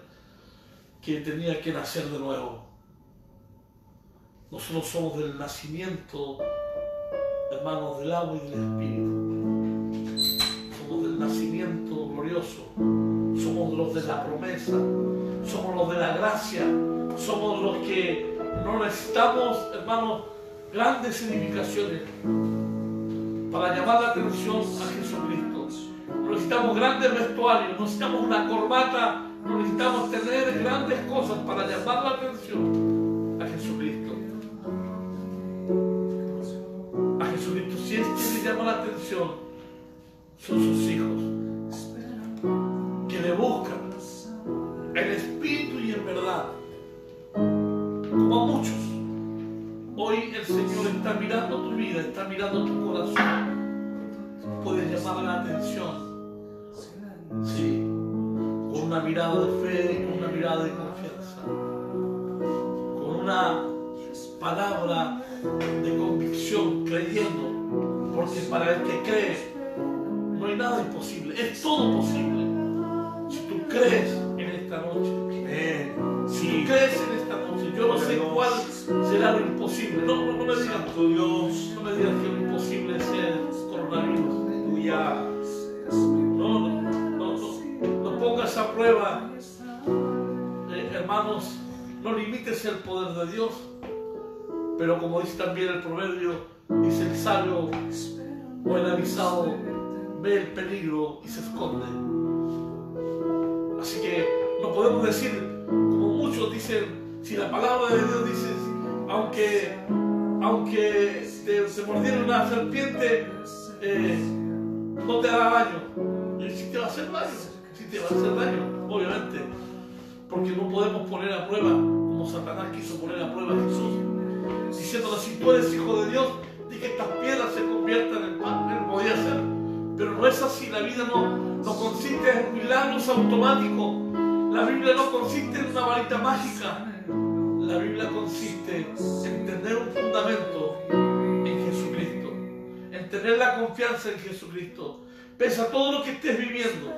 que tenía que nacer de nuevo. Nosotros somos del nacimiento, hermanos, del agua y del espíritu. Somos del nacimiento glorioso. Somos los de la promesa. Somos los de la gracia. Somos los que no necesitamos, hermanos, grandes edificaciones para llamar la atención a Jesucristo. No necesitamos grandes vestuarios, no necesitamos una corbata no necesitamos tener grandes cosas para llamar la atención a Jesucristo. A Jesucristo, si es quien le llama la atención, son sus hijos, que le buscan en espíritu y en verdad, como a muchos. Hoy el Señor está mirando tu vida, está mirando tu corazón. Llamar la atención. Sí. Con una mirada de fe con una mirada de confianza, con una palabra de convicción, creyendo, porque para el que cree no hay nada imposible, es todo posible. Si tú crees en esta noche, si tú crees en esta noche, yo no sé cuál será lo imposible. No, no, no me digas, Dios, no me digas que lo imposible es el coronavirus. No, no, no, pongas a prueba, eh, hermanos, no limites el poder de Dios. Pero como dice también el proverbio, dice el sabio o el avisado ve el peligro y se esconde. Así que no podemos decir, como muchos dicen, si la palabra de Dios dice, aunque, aunque te mordiera una serpiente, eh, no te hará daño. Y si te va a hacer daño, si te va a hacer daño, obviamente. Porque no podemos poner a prueba, como Satanás quiso poner a prueba a Jesús, diciéndole, si tú eres hijo de Dios, di que estas piedras se conviertan en pan. Él podía hacer. Pero no es así, la vida no, no consiste en milagros automáticos. La Biblia no consiste en una varita mágica. La Biblia consiste en tener un fundamento tener la confianza en Jesucristo. Pese a todo lo que estés viviendo,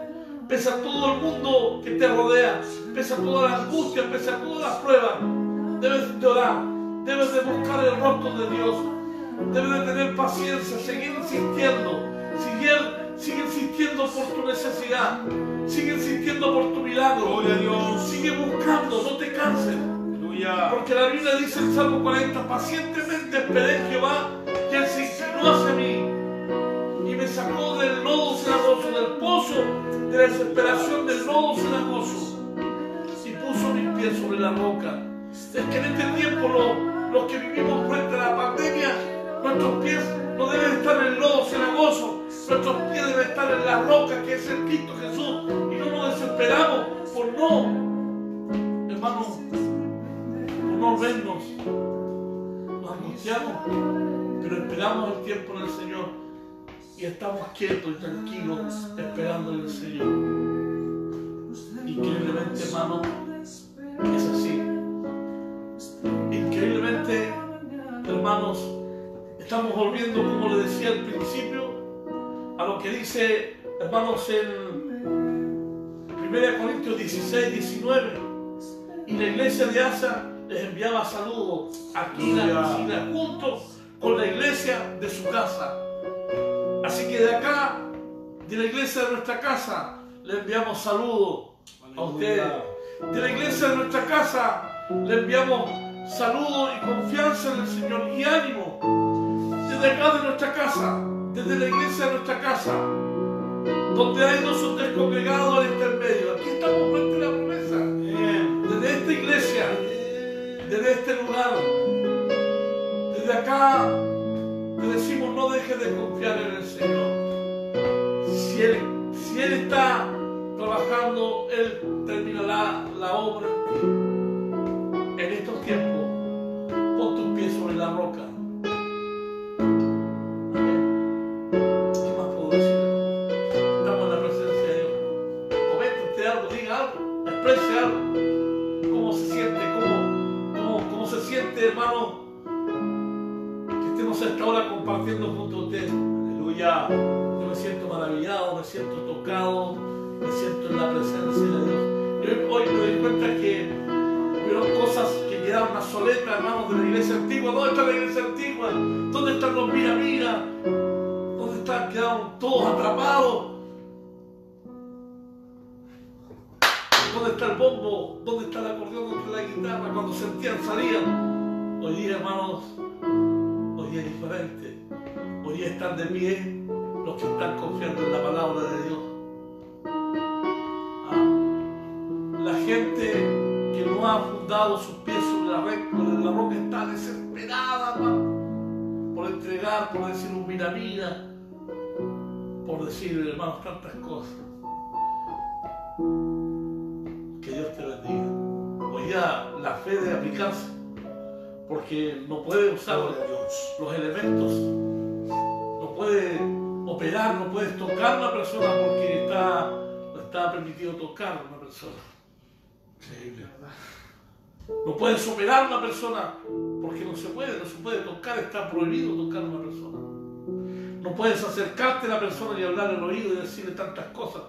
pese a todo el mundo que te rodea, pese a toda la angustia, pese a todas las pruebas, debes de orar, debes de buscar el rostro de Dios, debes de tener paciencia, seguir insistiendo, seguir, sigue insistiendo por tu necesidad, sigue insistiendo por tu milagro, Gloria a Dios. sigue buscando, no te canses. Porque la Biblia dice en Salmo 40, pacientemente esperé en Jehová y él se inclinó hacia mí de la desesperación del lodo cenagoso y puso mis pies sobre la roca. Es que en este tiempo lo- los que vivimos frente a la pandemia, nuestros pies no deben estar en el lodo cenagoso, Nuestros pies deben estar en la roca que es el Cristo Jesús. Y no nos desesperamos por no, hermanos, por no vernos. Nos angustiamos, pero esperamos el tiempo en el Señor. Y estamos quietos y tranquilos esperando en el Señor. Increíblemente, hermano, es así. Increíblemente, hermanos, estamos volviendo, como le decía al principio, a lo que dice, hermanos, en 1 Corintios 16, 19. Y la iglesia de Asa les enviaba saludos aquí en la piscina, junto con la iglesia de su casa. Así que de acá, de la iglesia de nuestra casa, le enviamos saludos a ustedes. De la iglesia de nuestra casa, le enviamos saludos y confianza en el Señor y ánimo. Desde acá de nuestra casa, desde la iglesia de nuestra casa, donde hay dos o tres congregados al intermedio. Aquí estamos frente a la promesa. Desde esta iglesia, desde este lugar, desde acá, decimos no dejes de confiar en el Señor. Si Él, si él está trabajando, Él terminará la obra. En estos tiempos, pon tus pies sobre la roca. Esta hora compartiendo junto a usted. Aleluya. Yo me siento maravillado, me siento tocado, me siento en la presencia de Dios. Yo hoy me doy cuenta que hubieron cosas que quedaron obsoletas, hermanos, de la iglesia antigua. ¿Dónde está la iglesia antigua? ¿Dónde están los mira, mira? ¿Dónde están? Quedaron todos atrapados. ¿Dónde está el bombo? ¿Dónde está el acordeón? ¿Dónde está la guitarra? Cuando sentían, salían. Hoy día, hermanos, diferente. Hoy están de pie los que están confiando en la palabra de Dios. Ah, La gente que no ha fundado sus pies sobre la, re- sobre la roca está desesperada, por entregar, por decir un mira, mira, por decir, hermanos, tantas cosas. Que Dios te bendiga. Hoy día la fe debe aplicarse, porque no puede usar los elementos, no puede operar, no puedes tocar a una persona porque está, no está permitido tocar a una persona. Increíble. No puedes operar a una persona porque no se puede, no se puede tocar, está prohibido tocar a una persona. No puedes acercarte a la persona y hablar al oído y decirle tantas cosas.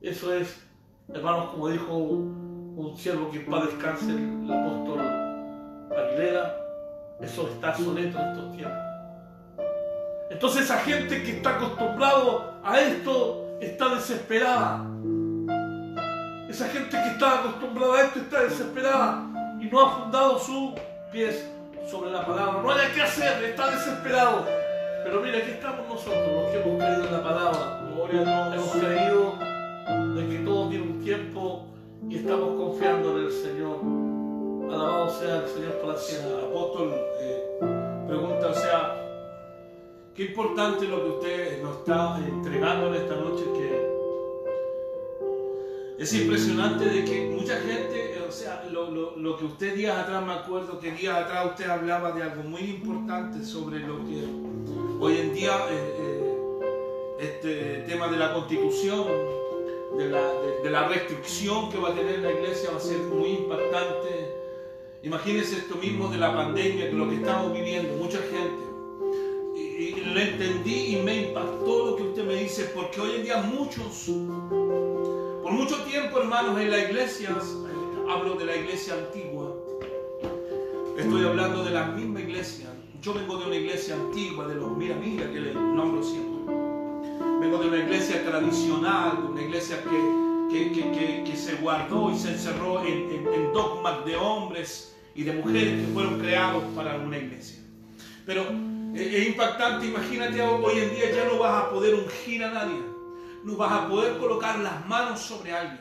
Eso es, hermanos, como dijo un siervo que en paz descanse, el apóstol Aguilera, eso está soleto en estos tiempos. Entonces esa gente que está acostumbrado a esto está desesperada. Esa gente que está acostumbrada a esto está desesperada y no ha fundado sus pies sobre la palabra. No haya qué hacer, está desesperado. Pero mira, aquí estamos nosotros, los que hemos creído en la palabra. Gloria a Hemos creído de que todo tiene un tiempo y estamos confiando en el Señor. Alabado sea el Señor apóstol eh, pregunta, o sea, qué importante lo que usted nos está entregando en esta noche, que es impresionante de que mucha gente, o sea, lo, lo- lo que usted días atrás, me acuerdo que días atrás usted hablaba de algo muy importante sobre lo que hoy en día, eh, eh, este tema de la constitución, de la, de la restricción que va a tener la iglesia va a ser muy impactante. Imagínense esto mismo de la pandemia, que lo que estamos viviendo, mucha gente. Y, lo entendí y me impactó lo que usted me dice, porque hoy en día muchos, por mucho tiempo, hermanos, en la iglesia, hablo de la iglesia antigua, estoy hablando de la misma iglesia. Yo vengo de una iglesia antigua, de los mira, mira, que le nombro siempre. Vengo de una iglesia tradicional, de una iglesia que, que, se guardó y se encerró en, en- en dogmas de hombres y de mujeres que fueron creados para una iglesia. Pero eh, es impactante, imagínate hoy en día ya no vas a poder ungir a nadie, no vas a poder colocar las manos sobre alguien,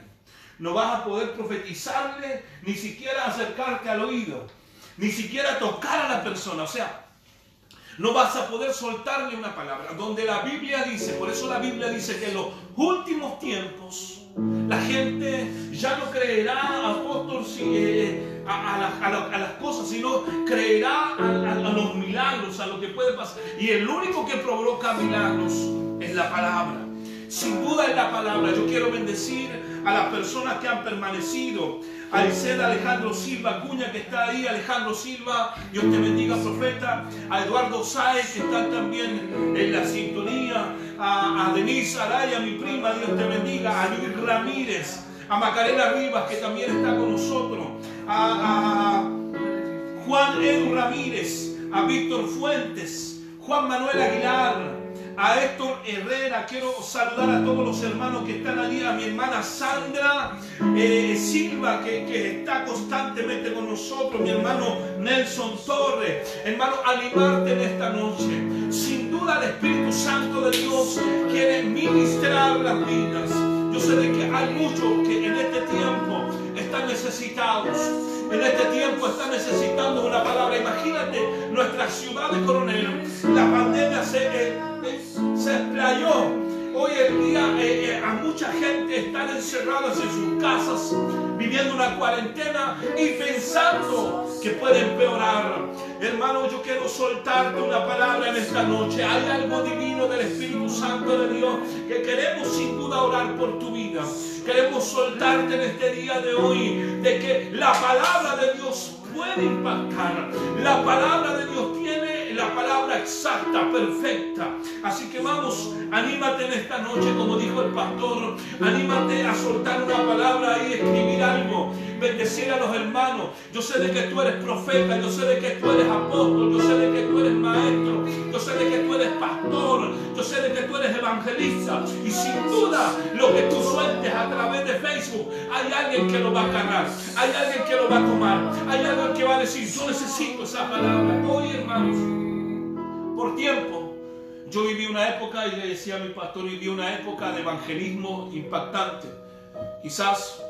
no vas a poder profetizarle, ni siquiera acercarte al oído, ni siquiera tocar a la persona. O sea, No vas a poder soltarle una palabra. Donde la Biblia dice, por eso la Biblia dice que en los últimos tiempos la gente ya no creerá eh, a, a la- a la- a las cosas, sino creerá a los milagros, a lo que puede pasar. Y el único que provoca milagros es la palabra. Sin duda es la palabra. Yo quiero bendecir a las personas que han permanecido. A Isel Alejandro Silva Cuña que está ahí. Alejandro Silva, Dios te bendiga, profeta. A Eduardo Sáez que está también en la sintonía. A, a Denise Araya, mi prima, Dios te bendiga. A Luis Ramírez. A Macarena Rivas que también está con nosotros. A Juan Edu Ramírez, a Víctor Fuentes, Juan Manuel Aguilar, a Héctor Herrera. Quiero saludar a todos los hermanos que están allí, a mi hermana Sandra eh, Silva, que, que está constantemente con nosotros, mi hermano Nelson Torres. Hermano, animarte en esta noche. Sin duda el Espíritu Santo de Dios quiere ministrar las vidas. Yo sé de que hay muchos que en este tiempo están necesitados. En este tiempo están necesitando una palabra. Imagínate nuestra ciudad de Coronel. La pandemia se, eh, se explayó. Hoy en día eh, eh, a mucha gente están encerradas en sus casas, viviendo una cuarentena y pensando que puede empeorar. Hermano, yo quiero soltarte una palabra en esta noche. Hay algo divino del Espíritu Santo de Dios que queremos sin duda orar por tu vida. Queremos soltarte en este día de hoy de que la palabra de Dios puede impactar. La palabra de Dios tiene la palabra exacta, perfecta. Así que vamos, anímate en esta noche, como dijo el pastor. Anímate a soltar una palabra y escribir algo. Bendecir a los hermanos. Yo sé de que tú eres profeta, yo sé de que tú eres apóstol, yo sé de que tú eres maestro, yo sé de que tú eres pastor, yo sé de que tú eres evangelista. Y sin duda, lo que tú sueltes a través de Facebook, hay alguien que lo va a cargar, hay alguien que lo va a tomar, hay alguien que va a decir, yo necesito esa palabra. Hoy, hermanos, por tiempo. Yo viví una época, y le decía a mi pastor, viví una época de evangelismo impactante. Quizás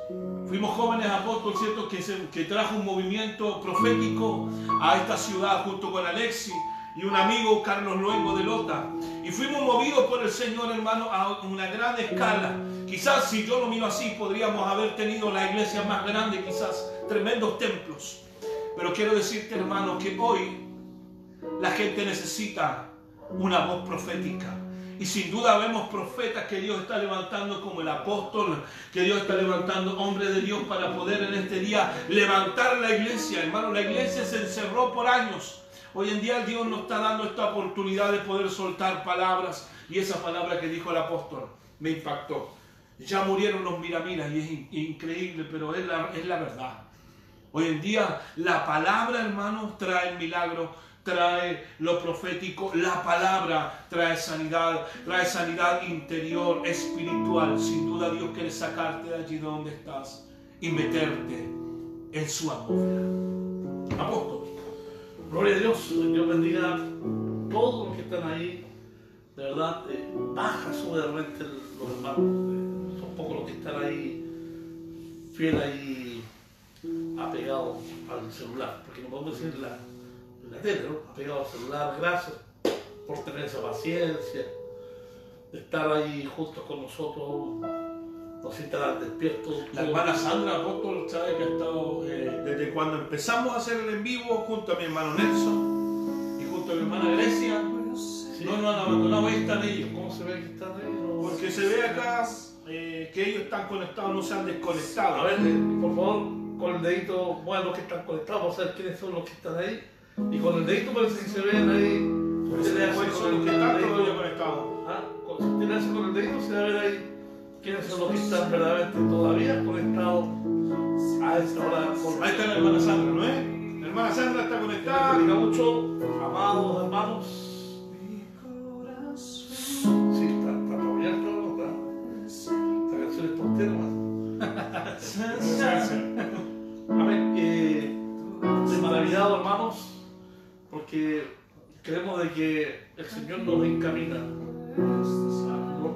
fuimos jóvenes apóstoles, ¿cierto? Que, se- trajo un movimiento profético a esta ciudad junto con Alexi y un amigo, Carlos Luengo de Lota. Y fuimos movidos por el Señor, hermano, a una gran escala. Quizás si yo lo miro así, podríamos haber tenido la iglesia más grande, quizás tremendos templos. Pero quiero decirte, hermano, que hoy la gente necesita una voz profética. Y sin duda vemos profetas que Dios está levantando como el apóstol, que Dios está levantando hombres de Dios para poder en este día levantar la iglesia. Hermano, la iglesia se encerró por años. Hoy en día Dios nos está dando esta oportunidad de poder soltar palabras. Y esa palabra que dijo el apóstol me impactó. Ya murieron los miramiras y es in- increíble, pero es la, verdad. Hoy en día la palabra, hermanos, trae milagro, trae lo profético, la palabra trae sanidad, trae sanidad interior, espiritual. Sin duda Dios quiere sacarte de allí donde estás y meterte en su atmósfera. Apóstol. Gloria a Dios. Dios bendiga a todos los que están ahí. De verdad, eh, baja sobre de repente los hermanos. eh, son pocos los que están ahí, fiel ahí, apegados al celular. Porque no podemos decir la, la tele, ¿no? Apegados al celular. Gracias por tener esa paciencia, de estar ahí juntos con nosotros. Nos estar despiertos. La hermana Sandra Apóstol sabe que ha estado eh, desde cuando empezamos a hacer el en vivo junto a mi hermano Nelson y junto a mi hermana Grecia. Sí. No nos han abandonado, ahí están ellos. ¿Cómo se ve que están? No- Porque se ve acá eh, que ellos están conectados, no se han desconectado. A ver, por favor, con el dedito muevan los que están conectados, vamos a ver quiénes son los que están ahí. Y con el dedito parece que se ven ahí. Usted le hace son con los el que están dedito. Ah, usted le hace con el dedito, se va a ver ahí quiénes son los que están verdaderamente todavía conectados a esta hora. Por Ahí está la hermana Sandra, ¿no es? La hermana Sandra está conectada. mucho, amados hermanos. Porque creemos de que el Señor nos encamina.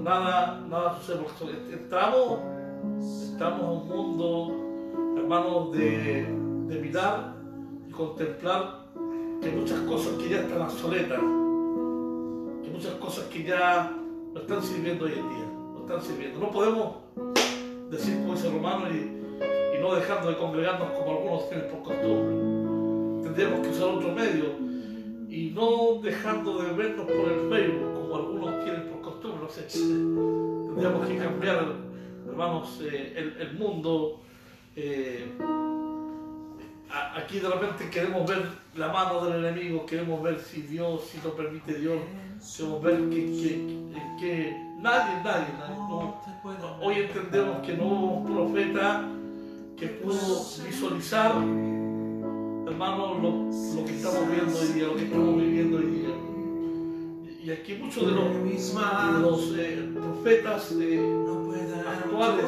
Nada, nada sucede porque entramos, estamos en un mundo, hermanos, de, de mirar y contemplar que muchas cosas que ya están obsoletas. muchas cosas que ya no están sirviendo hoy en día, no están sirviendo. No podemos decir como ese romano y, y no dejando de congregarnos como algunos tienen por costumbre. Tendríamos que usar otro medio y no dejando de vernos por el Facebook como algunos tienen por costumbre. No tendríamos que cambiar, hermanos, eh, el, mundo. eh, aquí de repente queremos ver la mano del enemigo, queremos ver si Dios, si lo permite Dios, queremos ver que, que- nadie, nadie, nadie, hoy entendemos que no hubo un profeta que pudo visualizar, hermano, lo, lo que estamos viendo hoy día, lo que estamos viviendo hoy día. Y- Y aquí muchos de los, los eh, profetas eh, actuales,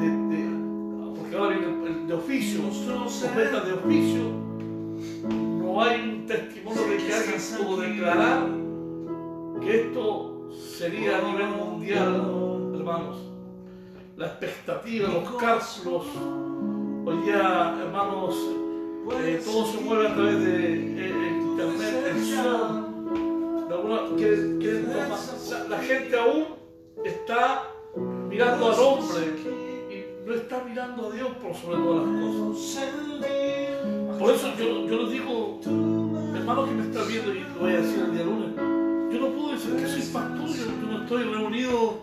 de- de- porque ahora de oficio, profetas de oficio, no hay un testimonio de que alguien pudo declarar que esto sería a nivel mundial, hermanos. La expectativa, los cálculos, hoy día, hermanos, eh, todo se mueve a través de eh, el internet, el Zoom. de la, gente aún está mirando al hombre y no está mirando a Dios por sobre todas las cosas. Por eso yo, yo les digo, hermano que me está viendo y lo voy a decir el día lunes, yo no puedo decir que soy pastor, yo no estoy reunido,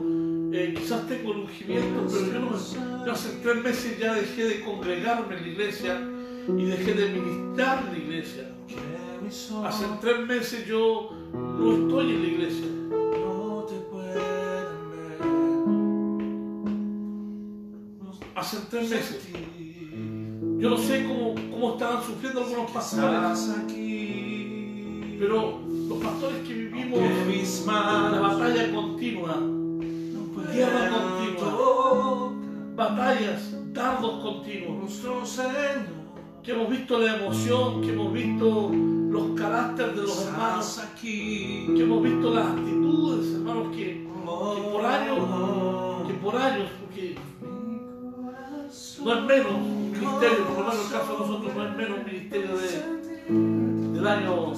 eh, quizás tengo el ungimiento, pero yo, no, yo hace tres meses ya dejé de congregarme en la iglesia y dejé de ministrar la iglesia. Hace tres meses yo no estoy en la iglesia. Hace tres meses. Yo no sé cómo, cómo estaban sufriendo algunos pastores, pero los pastores que vivimos la batalla continua, guerra continua, batallas, dardos continuos, que hemos visto la emoción, que hemos visto los caracteres de los hermanos, que hemos visto las actitudes, hermanos, que, que por años, que por años, porque no es menos un ministerio, por lo menos el caso de nosotros no es menos un ministerio de, del año,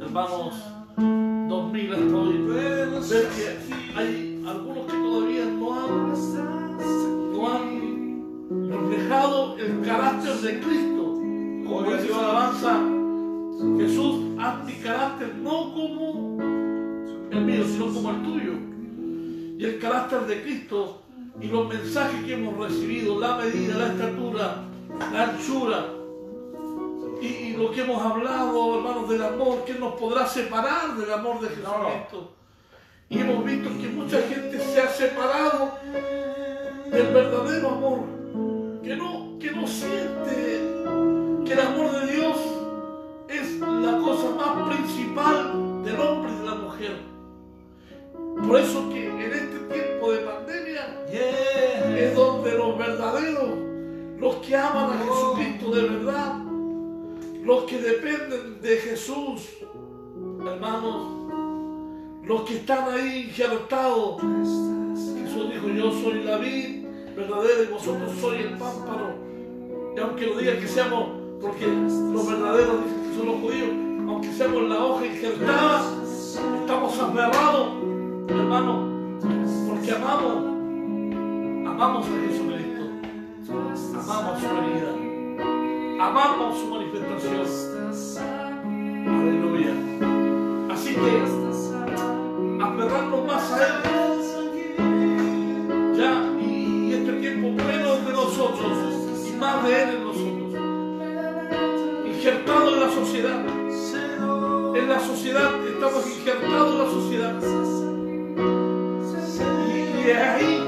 hermanos, 2000 hasta hoy. Ver que hay algunos que todavía no han, no han reflejado el carácter de Cristo. Como dice la alabanza, Jesús, haz mi carácter no como el mío, sino como el tuyo. Y el carácter de Cristo y los mensajes que hemos recibido, la medida, la estatura, la anchura y, y lo que hemos hablado, hermanos, del amor, que nos podrá separar del amor de Jesucristo. Y hemos visto que mucha gente se ha separado del verdadero amor, que no, que no siente que el amor de Dios es la cosa más principal del hombre y de la mujer. Por eso que en este tiempo de pandemia es donde los verdaderos, los que aman a Jesucristo de verdad, los que dependen de Jesús, hermanos, los que están ahí injertados. Jesús dijo, yo soy la vid verdadera y vosotros sois el pámpano. Y aunque lo digan que seamos, porque los verdaderos son los judíos, aunque seamos la hoja injertada, estamos aferrados, hermano, porque amamos, amamos a Jesucristo, amamos su venida, amamos su manifestación. Aleluya. Así que aferrarnos más a Él, ya, y, este tiempo menos de nosotros y más de Él en nosotros, injertado en la sociedad. En la sociedad, estamos injertados en la sociedad. Y, es ahí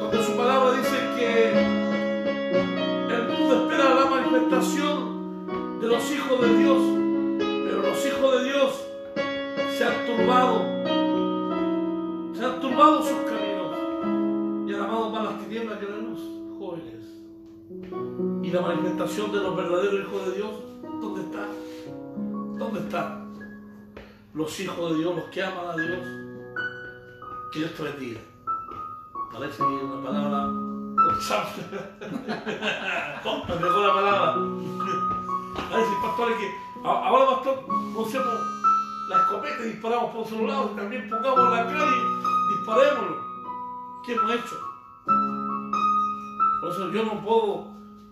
donde su palabra dice que el mundo espera la manifestación de los hijos de Dios, pero los hijos de Dios se han turbado, se han turbado sus caminos y han amado más las tinieblas que la luz. Y la manifestación de los verdaderos hijos de Dios, ¿dónde está? ¿Dónde están? Los hijos de Dios, los que aman a Dios. Que Dios te bendiga. Parece que una palabra con sangre. Me dejó la palabra. A veces, pastor, es que ahora, pastor, por- la escopeta y disparamos por otro lado, también pongamos la calle y disparémoslo. ¿Qué hemos hecho? Por eso yo no puedo,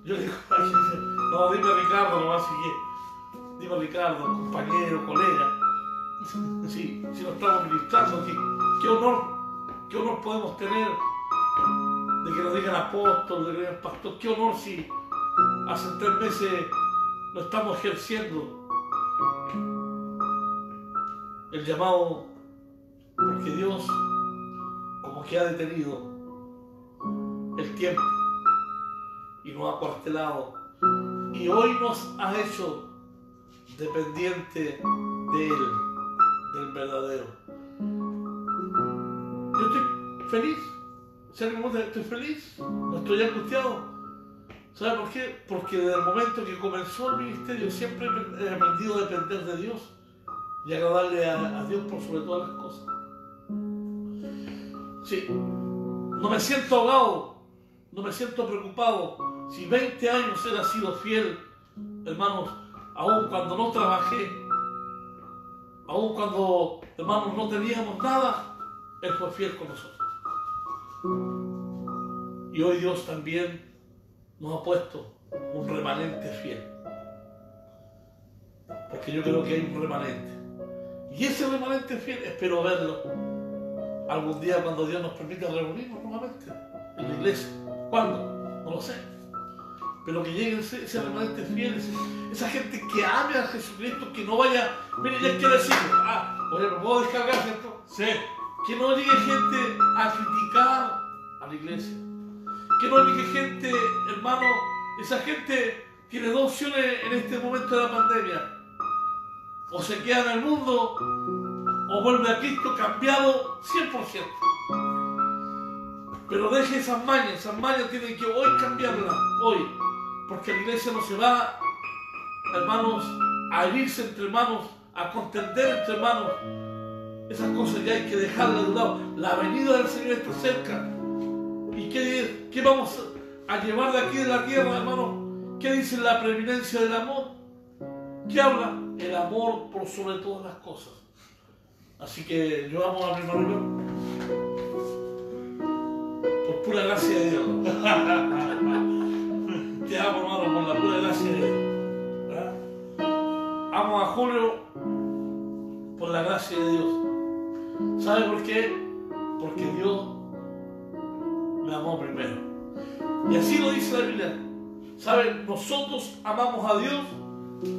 yo digo, no, dime Ricardo nomás si dime Ricardo, compañero, colega, sí, si nos estamos ministrando, ¿qué, qué honor, qué honor podemos tener de que nos digan apóstol, de que nos digan pastor, qué honor si hace tres meses lo estamos ejerciendo. El llamado, porque Dios como que ha detenido el tiempo y nos ha cuartelado y hoy nos ha hecho dependiente de Él, del verdadero. Yo estoy feliz, pregunta, estoy feliz, no estoy angustiado. ¿Sabe por qué? Porque desde el momento que comenzó el ministerio siempre he aprendido a depender de Dios y agradarle a, a Dios por sobre todas las cosas. Sí, no me siento ahogado, no me siento preocupado. Si 20 años él ha sido fiel, hermanos, aun cuando no trabajé, aun cuando, hermanos, no teníamos nada, él fue fiel con nosotros. Y hoy Dios también nos ha puesto un remanente fiel. Porque yo creo que hay un remanente. Y ese remanente fiel espero verlo algún día cuando Dios nos permita reunirnos nuevamente en la iglesia. ¿Cuándo? No lo sé. Pero que llegue ese, ese remanente fiel, ese- esa gente que ame a Jesucristo, que no vaya, mire, ya quiero decirlo, ah, oye, me puedo descargar, ¿cierto? Sí. Que no llegue gente a criticar a la iglesia. Que no llegue gente, hermano, esa gente tiene dos opciones en este momento de la pandemia. O se queda en el mundo o vuelve a Cristo cambiado 100%. Pero deje esas mañas, esas mañas tienen que hoy cambiarlas, hoy. Porque la iglesia no se va, hermanos, a irse entre hermanos, a contender entre hermanos. Esas cosas ya hay que dejarlas de lado. La venida del Señor está cerca. ¿Y qué, qué vamos a llevar de aquí de la tierra, hermano? ¿Qué dice la preeminencia del amor? ¿Qué habla? El amor por sobre todas las cosas. Así que yo amo a mi hermano por pura gracia de Dios. Te amo, hermano, por la pura gracia de Dios. Amo a Julio por la gracia de Dios. ¿Sabe por qué? Porque Dios me amó primero. Y así lo dice la Biblia. ¿Saben? Nosotros amamos a Dios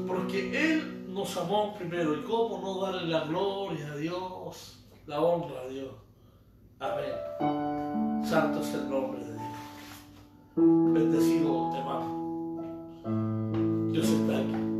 porque Él nos amó primero. ¿Y cómo no darle la gloria a Dios? La honra a Dios. Amén. Santo es el nombre de Dios. Bendecido, hermano. Dios está aquí.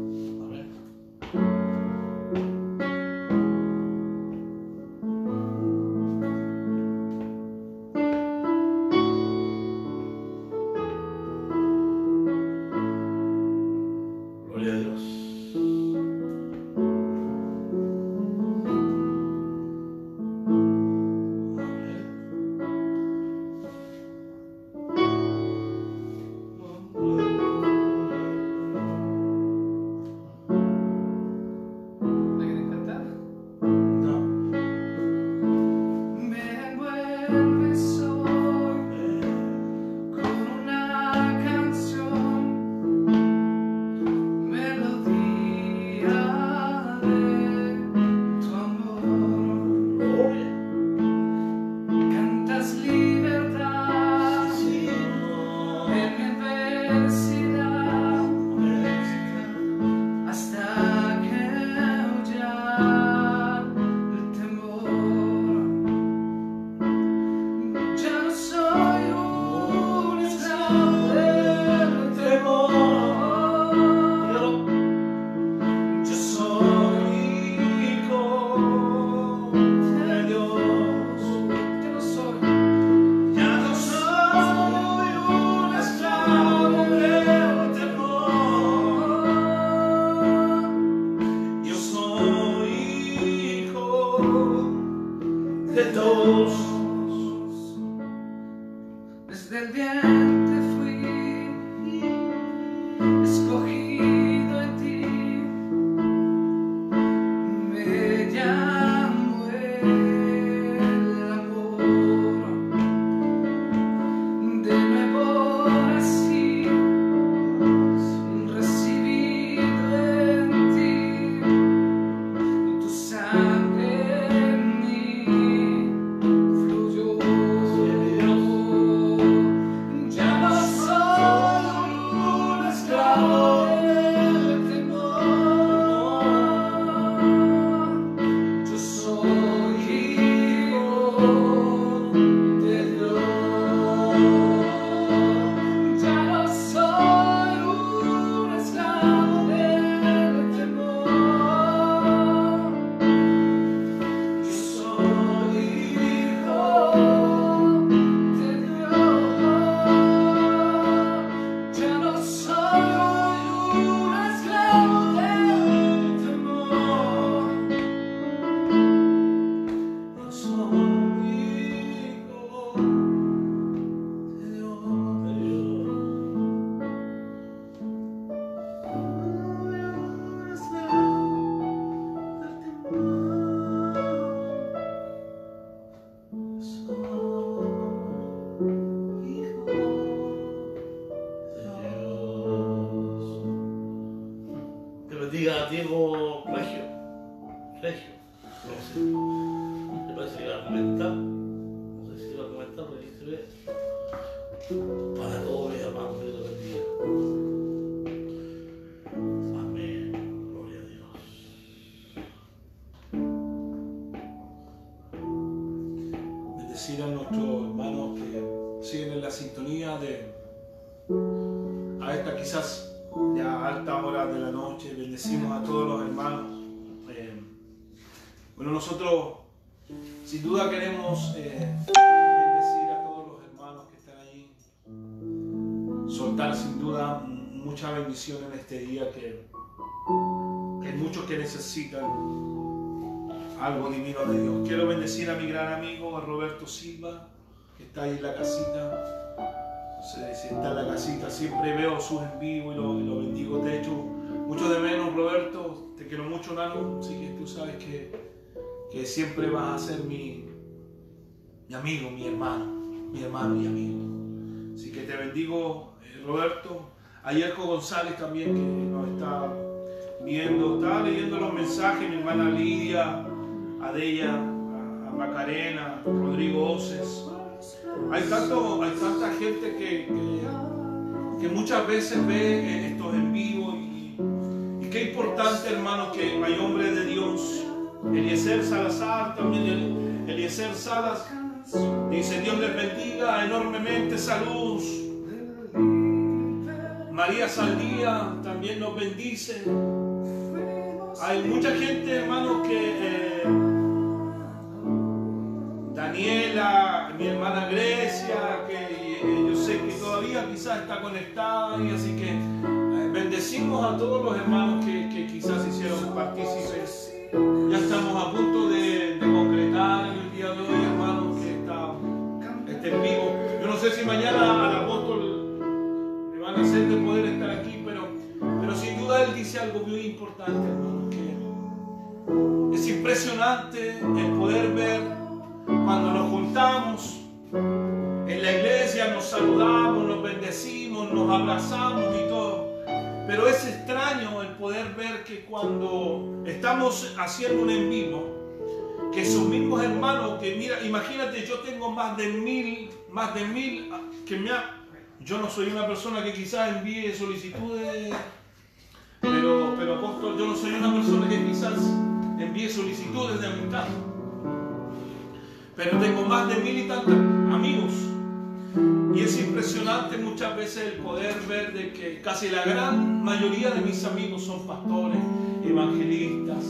En este día que, hay muchos que necesitan algo divino de Dios. Quiero bendecir a mi gran amigo Roberto Silva, que está ahí en la casita. Se, se está en la casita, siempre veo sus en vivo y lo, bendigo. Te echo mucho de menos, Roberto. Te quiero mucho, Nano. Así que tú sabes que, que siempre vas a ser mi, mi amigo, mi hermano, mi hermano y amigo. Así que te bendigo, eh, Roberto. Ayerco González también, que nos está viendo, está leyendo los mensajes, mi hermana Lidia, Adella, a, a Macarena, Rodrigo Oces. Hay, tanto, hay tanta gente que, que, muchas veces ve eh, estos en vivo y, qué importante, hermano, que hay hombres de Dios. Eliezer Salazar, también el- Eliezer Salas, dice Dios les bendiga enormemente, salud. María Saldía también nos bendice. Hay mucha gente, hermano, que eh, Daniela, mi hermana Grecia, que eh, yo sé que todavía quizás está conectada y así que eh, bendecimos a todos los hermanos que, que quizás hicieron partícipes. Ya estamos a punto de, de concretar el día de hoy, hermanos, que está este en vivo. Yo no sé si mañana al apóstol hacer de poder estar aquí, pero, pero sin duda él dice algo muy importante, hermano, es impresionante el poder ver cuando nos juntamos en la iglesia, nos saludamos, nos bendecimos, nos abrazamos y todo. Pero es extraño el poder ver que cuando estamos haciendo un en vivo, que esos mismos hermanos que mira, imagínate, yo tengo más de mil, más de mil que me ha, yo no soy una persona que quizás envíe solicitudes, pero, pero apóstol, yo no soy una persona que quizás envíe solicitudes de amistad. Pero tengo más de mil y tantos amigos. Y es impresionante muchas veces el poder ver de que casi la gran mayoría de mis amigos son pastores, evangelistas,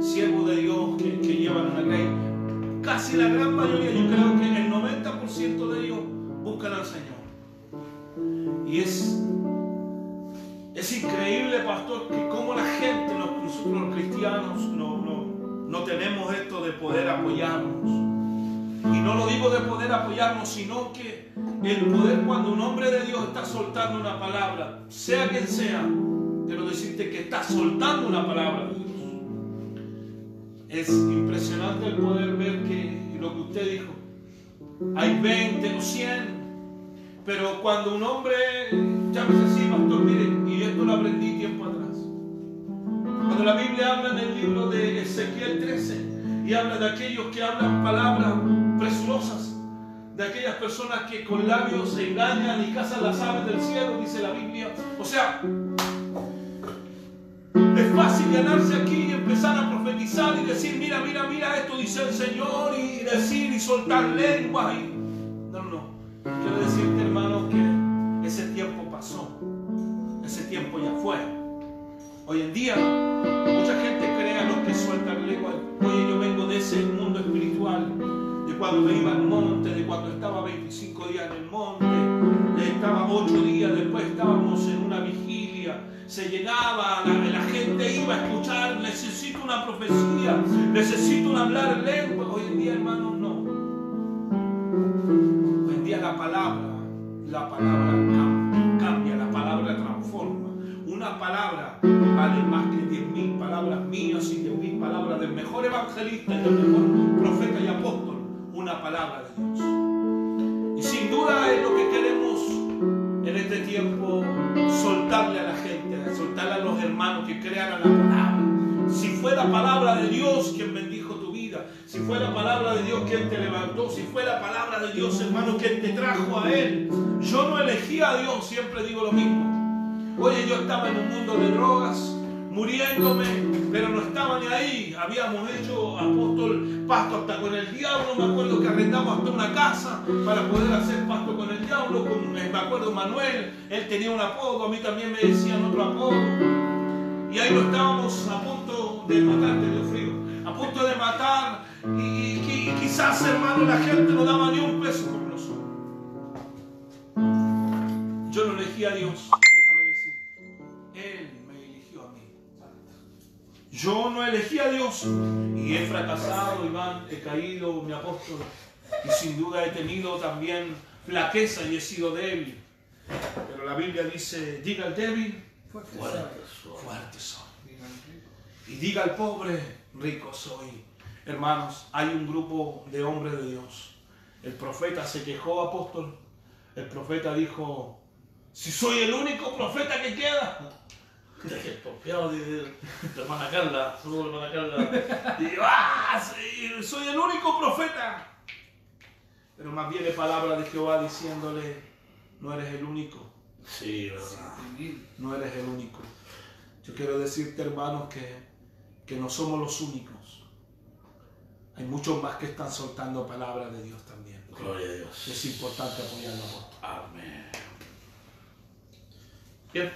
siervos de Dios que, que llevan una ley. Casi la gran mayoría, yo creo que el 90% de ellos buscan al Señor. Y es, es increíble, pastor, que como la gente, nosotros los cristianos, no, no, no tenemos esto de poder apoyarnos. Y no lo digo de poder apoyarnos, sino que el poder cuando un hombre de Dios está soltando una palabra, sea quien sea, quiero decirte que está soltando una palabra de Dios. Es impresionante el poder ver que lo que usted dijo, hay 20 o 100, pero cuando un hombre, llámese así, pastor, miren, y esto lo aprendí tiempo atrás. Cuando la Biblia habla en el libro de Ezequiel 13 y habla de aquellos que hablan palabras presurosas, de aquellas personas que con labios se engañan y cazan las aves del cielo, dice la Biblia. O sea, es fácil ganarse aquí y empezar a profetizar y decir, mira, mira, mira, esto dice el Señor y decir y soltar lenguas. Y... No, no, no. Quiero decirte, hermano, que ese tiempo pasó. Ese tiempo ya fue. Hoy en día, mucha gente cree a lo que sueltan lengua. Oye, yo vengo de ese mundo espiritual, de cuando me iba al monte, de cuando estaba 25 días en el monte, de estaba 8 días, después estábamos en una vigilia, se llenaba, la, gente iba a escuchar, necesito una profecía, necesito un hablar lengua. Hoy en día, hermanos, la palabra cambia, la palabra transforma. Una palabra vale más que diez mil palabras mías y diez mil palabras del mejor evangelista y del mejor profeta y apóstol. Una palabra de Dios. Y sin duda es lo que queremos en este tiempo soltarle a la gente, soltarle a los hermanos que crean a la palabra. Si fue la palabra de Dios quien vida, si fue la palabra de Dios quien te levantó, si fue la palabra de Dios, hermano, quien te trajo a Él. Yo no elegí a Dios, siempre digo lo mismo. Oye, yo estaba en un mundo de drogas, muriéndome, pero no estaba ni ahí. Habíamos hecho apóstol pasto hasta con el diablo. Me acuerdo que arrendamos hasta una casa para poder hacer pasto con el diablo. Con, eh, me acuerdo Manuel, él tenía un apodo, a mí también me decían otro apodo. Y ahí lo estábamos a punto de matar, te frío, a punto de matar. Y, y- y quizás, hermano, la gente no daba ni un peso por nosotros. Yo no elegí a Dios, déjame decir. Él me eligió a mí. Yo no elegí a Dios y he fracasado, Iván, he caído, mi apóstol, y sin duda he tenido también flaqueza y he sido débil. Pero la Biblia dice, diga al débil, Fuerte Fuerte soy. fuerte soy. Y diga al pobre, rico soy. Hermanos, hay un grupo de hombres de Dios. El profeta se quejó, apóstol. El profeta dijo, si soy el único profeta que queda. Dice la hermana Carla, saludos hermana Carla. Yo, ¡ah! sí, soy el único profeta. Pero más viene palabra de Jehová diciéndole, no eres el único, Sí, verdad. No eres el único. Yo quiero decirte, hermanos, que, que no somos los únicos. Hay muchos más que están soltando palabras de Dios también. Gloria a Dios. Es importante apoyarlo, apóstol. Amén. Bien,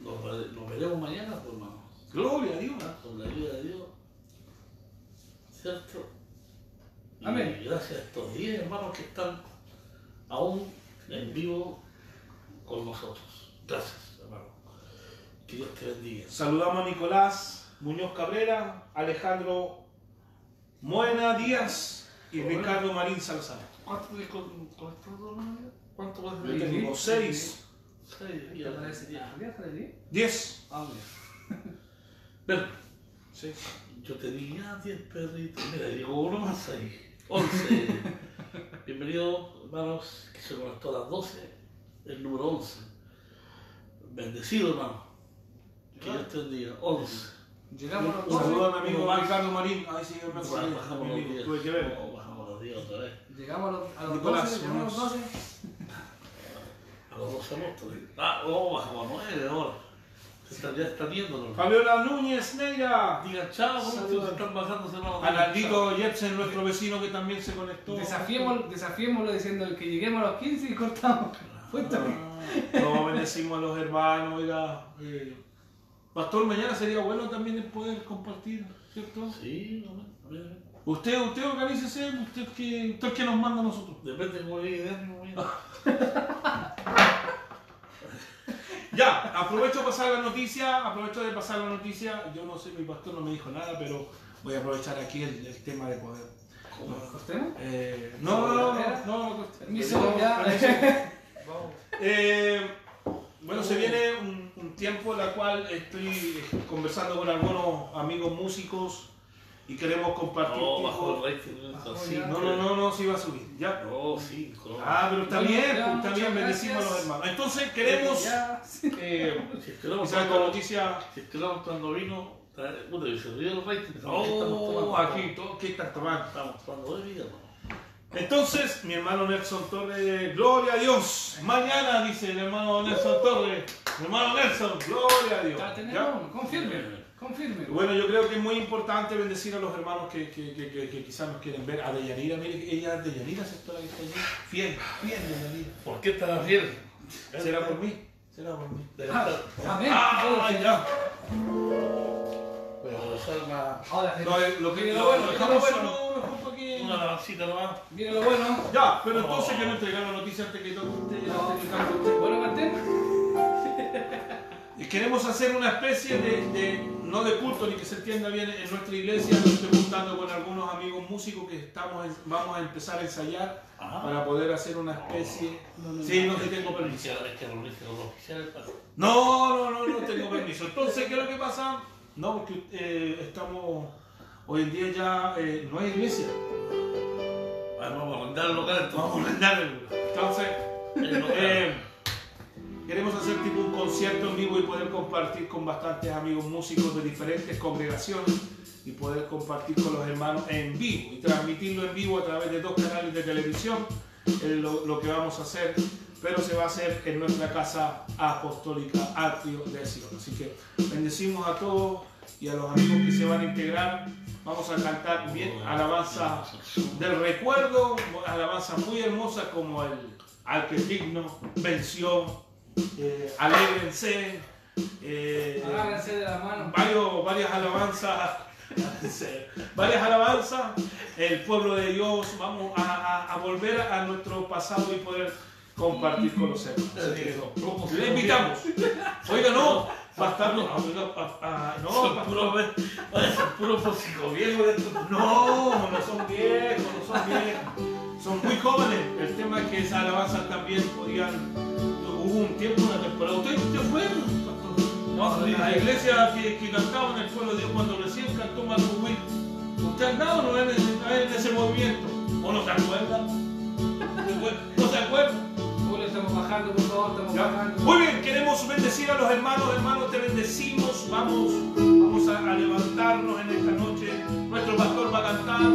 nos, ve- nos veremos mañana, pues, hermano. Gloria a Dios. Con la ayuda de Dios. ¿Cierto? Y Amén. gracias a estos 10 hermanos que están aún en vivo con nosotros. Gracias, hermano. Que Dios te bendiga. Saludamos a Nicolás Muñoz Cabrera, Alejandro Moena Díaz y Ricardo Marín Salazar. ¿Cuánto de con, con estos dos, hermano? ¿Cuánto vas Yo de tengo seis, Seis, ¿Qué ya, te diez. Ah, bien. Ven, Sí. yo tenía 10 perritos. Mira, llegó uno más ahí. 11. Bienvenidos, hermanos, que se conectó a las 12, el número 11. Bendecido, hermano. Que Dios te bendiga. 11. Llegamos a los Un doce. Saludos a mi amigo más. Ricardo Marín. Ay, sí, los acordé. 10. Tuve que ver. Bajamos los 10 otra vez. Llegamos a los, a los Nicolás, 12. Llegamos a los unos- 12. A los 12 apóstoles. Ah, no, bajamos a 9 ahora. Se está, ya está viéndolo. Fabiola Núñez Neira. Digan chao, Saludos. se están bajando, hermano. A Nandito Jepsen, nuestro vecino que también se conectó. Desafiémoslo, desafiémoslo diciendo que lleguemos a los 15 y cortamos. Cuéntame. No, bendecimos a los hermanos, oiga. eh, Pastor, mañana sería bueno también el poder compartir, ¿cierto? Sí. Usted, usted organícese, usted que, usted que nos manda a nosotros. Depende de cómo ánimo, mira. Ya, aprovecho de pasar la noticia, aprovecho de pasar la noticia. Yo no sé, mi pastor no me dijo nada, pero voy a aprovechar aquí el, el tema de poder. ¿Cortemos? Eh, no, no, no, no, no, no, Permiso, ya. permiso. Eh, bueno, se viene un, un tiempo en el cual estoy conversando con algunos amigos músicos y queremos compartir. No, bajó el sí, no, no, no, no, sí va a subir. Ya. No, sí, no. Ah, pero está bien, ya, pues, está bien, bendecimos a los hermanos. Entonces queremos, Ya. eh, Si es que no, quizás con noticia. Si es que no, cuando vino, trae- bueno, y se ríe el rating. ¿qué estamos Oh, tomando? aquí, todo, ¿qué están tomando? Estamos tomando bebida, hermano. Entonces, mi hermano Nelson Torres, gloria a Dios. Mañana, dice el hermano Nelson Torres, mi hermano Nelson, gloria a Dios. Ya. Confirme. Confirme. Bueno, yo creo que es muy importante bendecir a los hermanos que, que, que, que, que quizás nos quieren ver. A Deyanira, mire, ella es Deyanira, sectora que está allí. Fiel, fiel Deyanira. ¿Por qué estarás fiel? ¿Será por mí? Será por mí. Ah. Amén. Ah, ya. Ahora, No, eh, lo que viene lo, lo bueno, lo bueno. Una alabancita nomás. Viene lo bueno. Ya, pero entonces quiero entregar la noticia antes que toque usted. antes que cante usted. Bueno, Martín. Y queremos hacer una especie de, de- no de culto ni que se entienda bien en nuestra iglesia. Lo estoy juntando con algunos amigos músicos que estamos en- vamos a empezar a ensayar Ajá. para poder hacer una especie. Sí, no, sí tengo permiso. Reunirse con los oficiales para. No, no, no, no tengo permiso. Entonces, ¿qué es lo que pasa? No, porque eh, estamos hoy en día ya eh, no hay iglesia. Ah, Vamos a arrendar el local entonces. Vamos a arrendar el lugar. Entonces, El local. eh, Queremos hacer tipo un concierto en vivo y poder compartir con bastantes amigos músicos de diferentes congregaciones y poder compartir con los hermanos en vivo y transmitirlo en vivo a través de dos canales de televisión, es lo, lo que vamos a hacer, pero se va a hacer en nuestra casa apostólica Atrio de Sion. Así que bendecimos a todos y a los amigos que se van a integrar. Vamos a cantar bien alabanza del recuerdo, alabanza muy hermosa como el al que digno venció, eh, alégrense, eh, Agárrense de la mano. varios, varias alabanzas, varias alabanzas, el pueblo de Dios, vamos a, a- a volver a nuestro pasado y poder compartir con los hermanos. Le invitamos. Oiga, no, a- no, ve- parecen puros psicoviejos de estos. No, no son viejos, no son viejos. Son muy jóvenes. El tema es que esas alabanzas también podían. Hubo un tiempo, una temporada. ¿Usted, usted fue? No, la iglesia que, que cantaba en el pueblo de Dios cuando recién cantó Witt. ¿Usted ha andado no en, en ese movimiento? ¿O no se acuerda? ¿No se acuerda? Estamos bajando, por favor, estamos Ya. bajando. Muy bien, queremos bendecir a los hermanos, hermanos, te bendecimos, vamos, vamos a, a levantarnos en esta noche. Nuestro pastor va a cantar,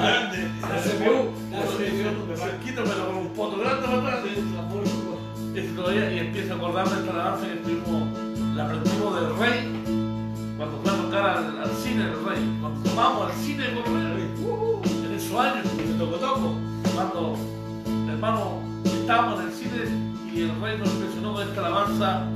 grande. La CPU. La CPU. Con un poto grande para y empiezo a acordarme el trabajo que estuvimos, la aprendimos del rey, cuando fue a tocar al, cine el rey, cuando tomamos al cine con el rey, en esos años, en el toco cuando hermano estábamos en el cine y el rey nos impresionó con esta alabanza.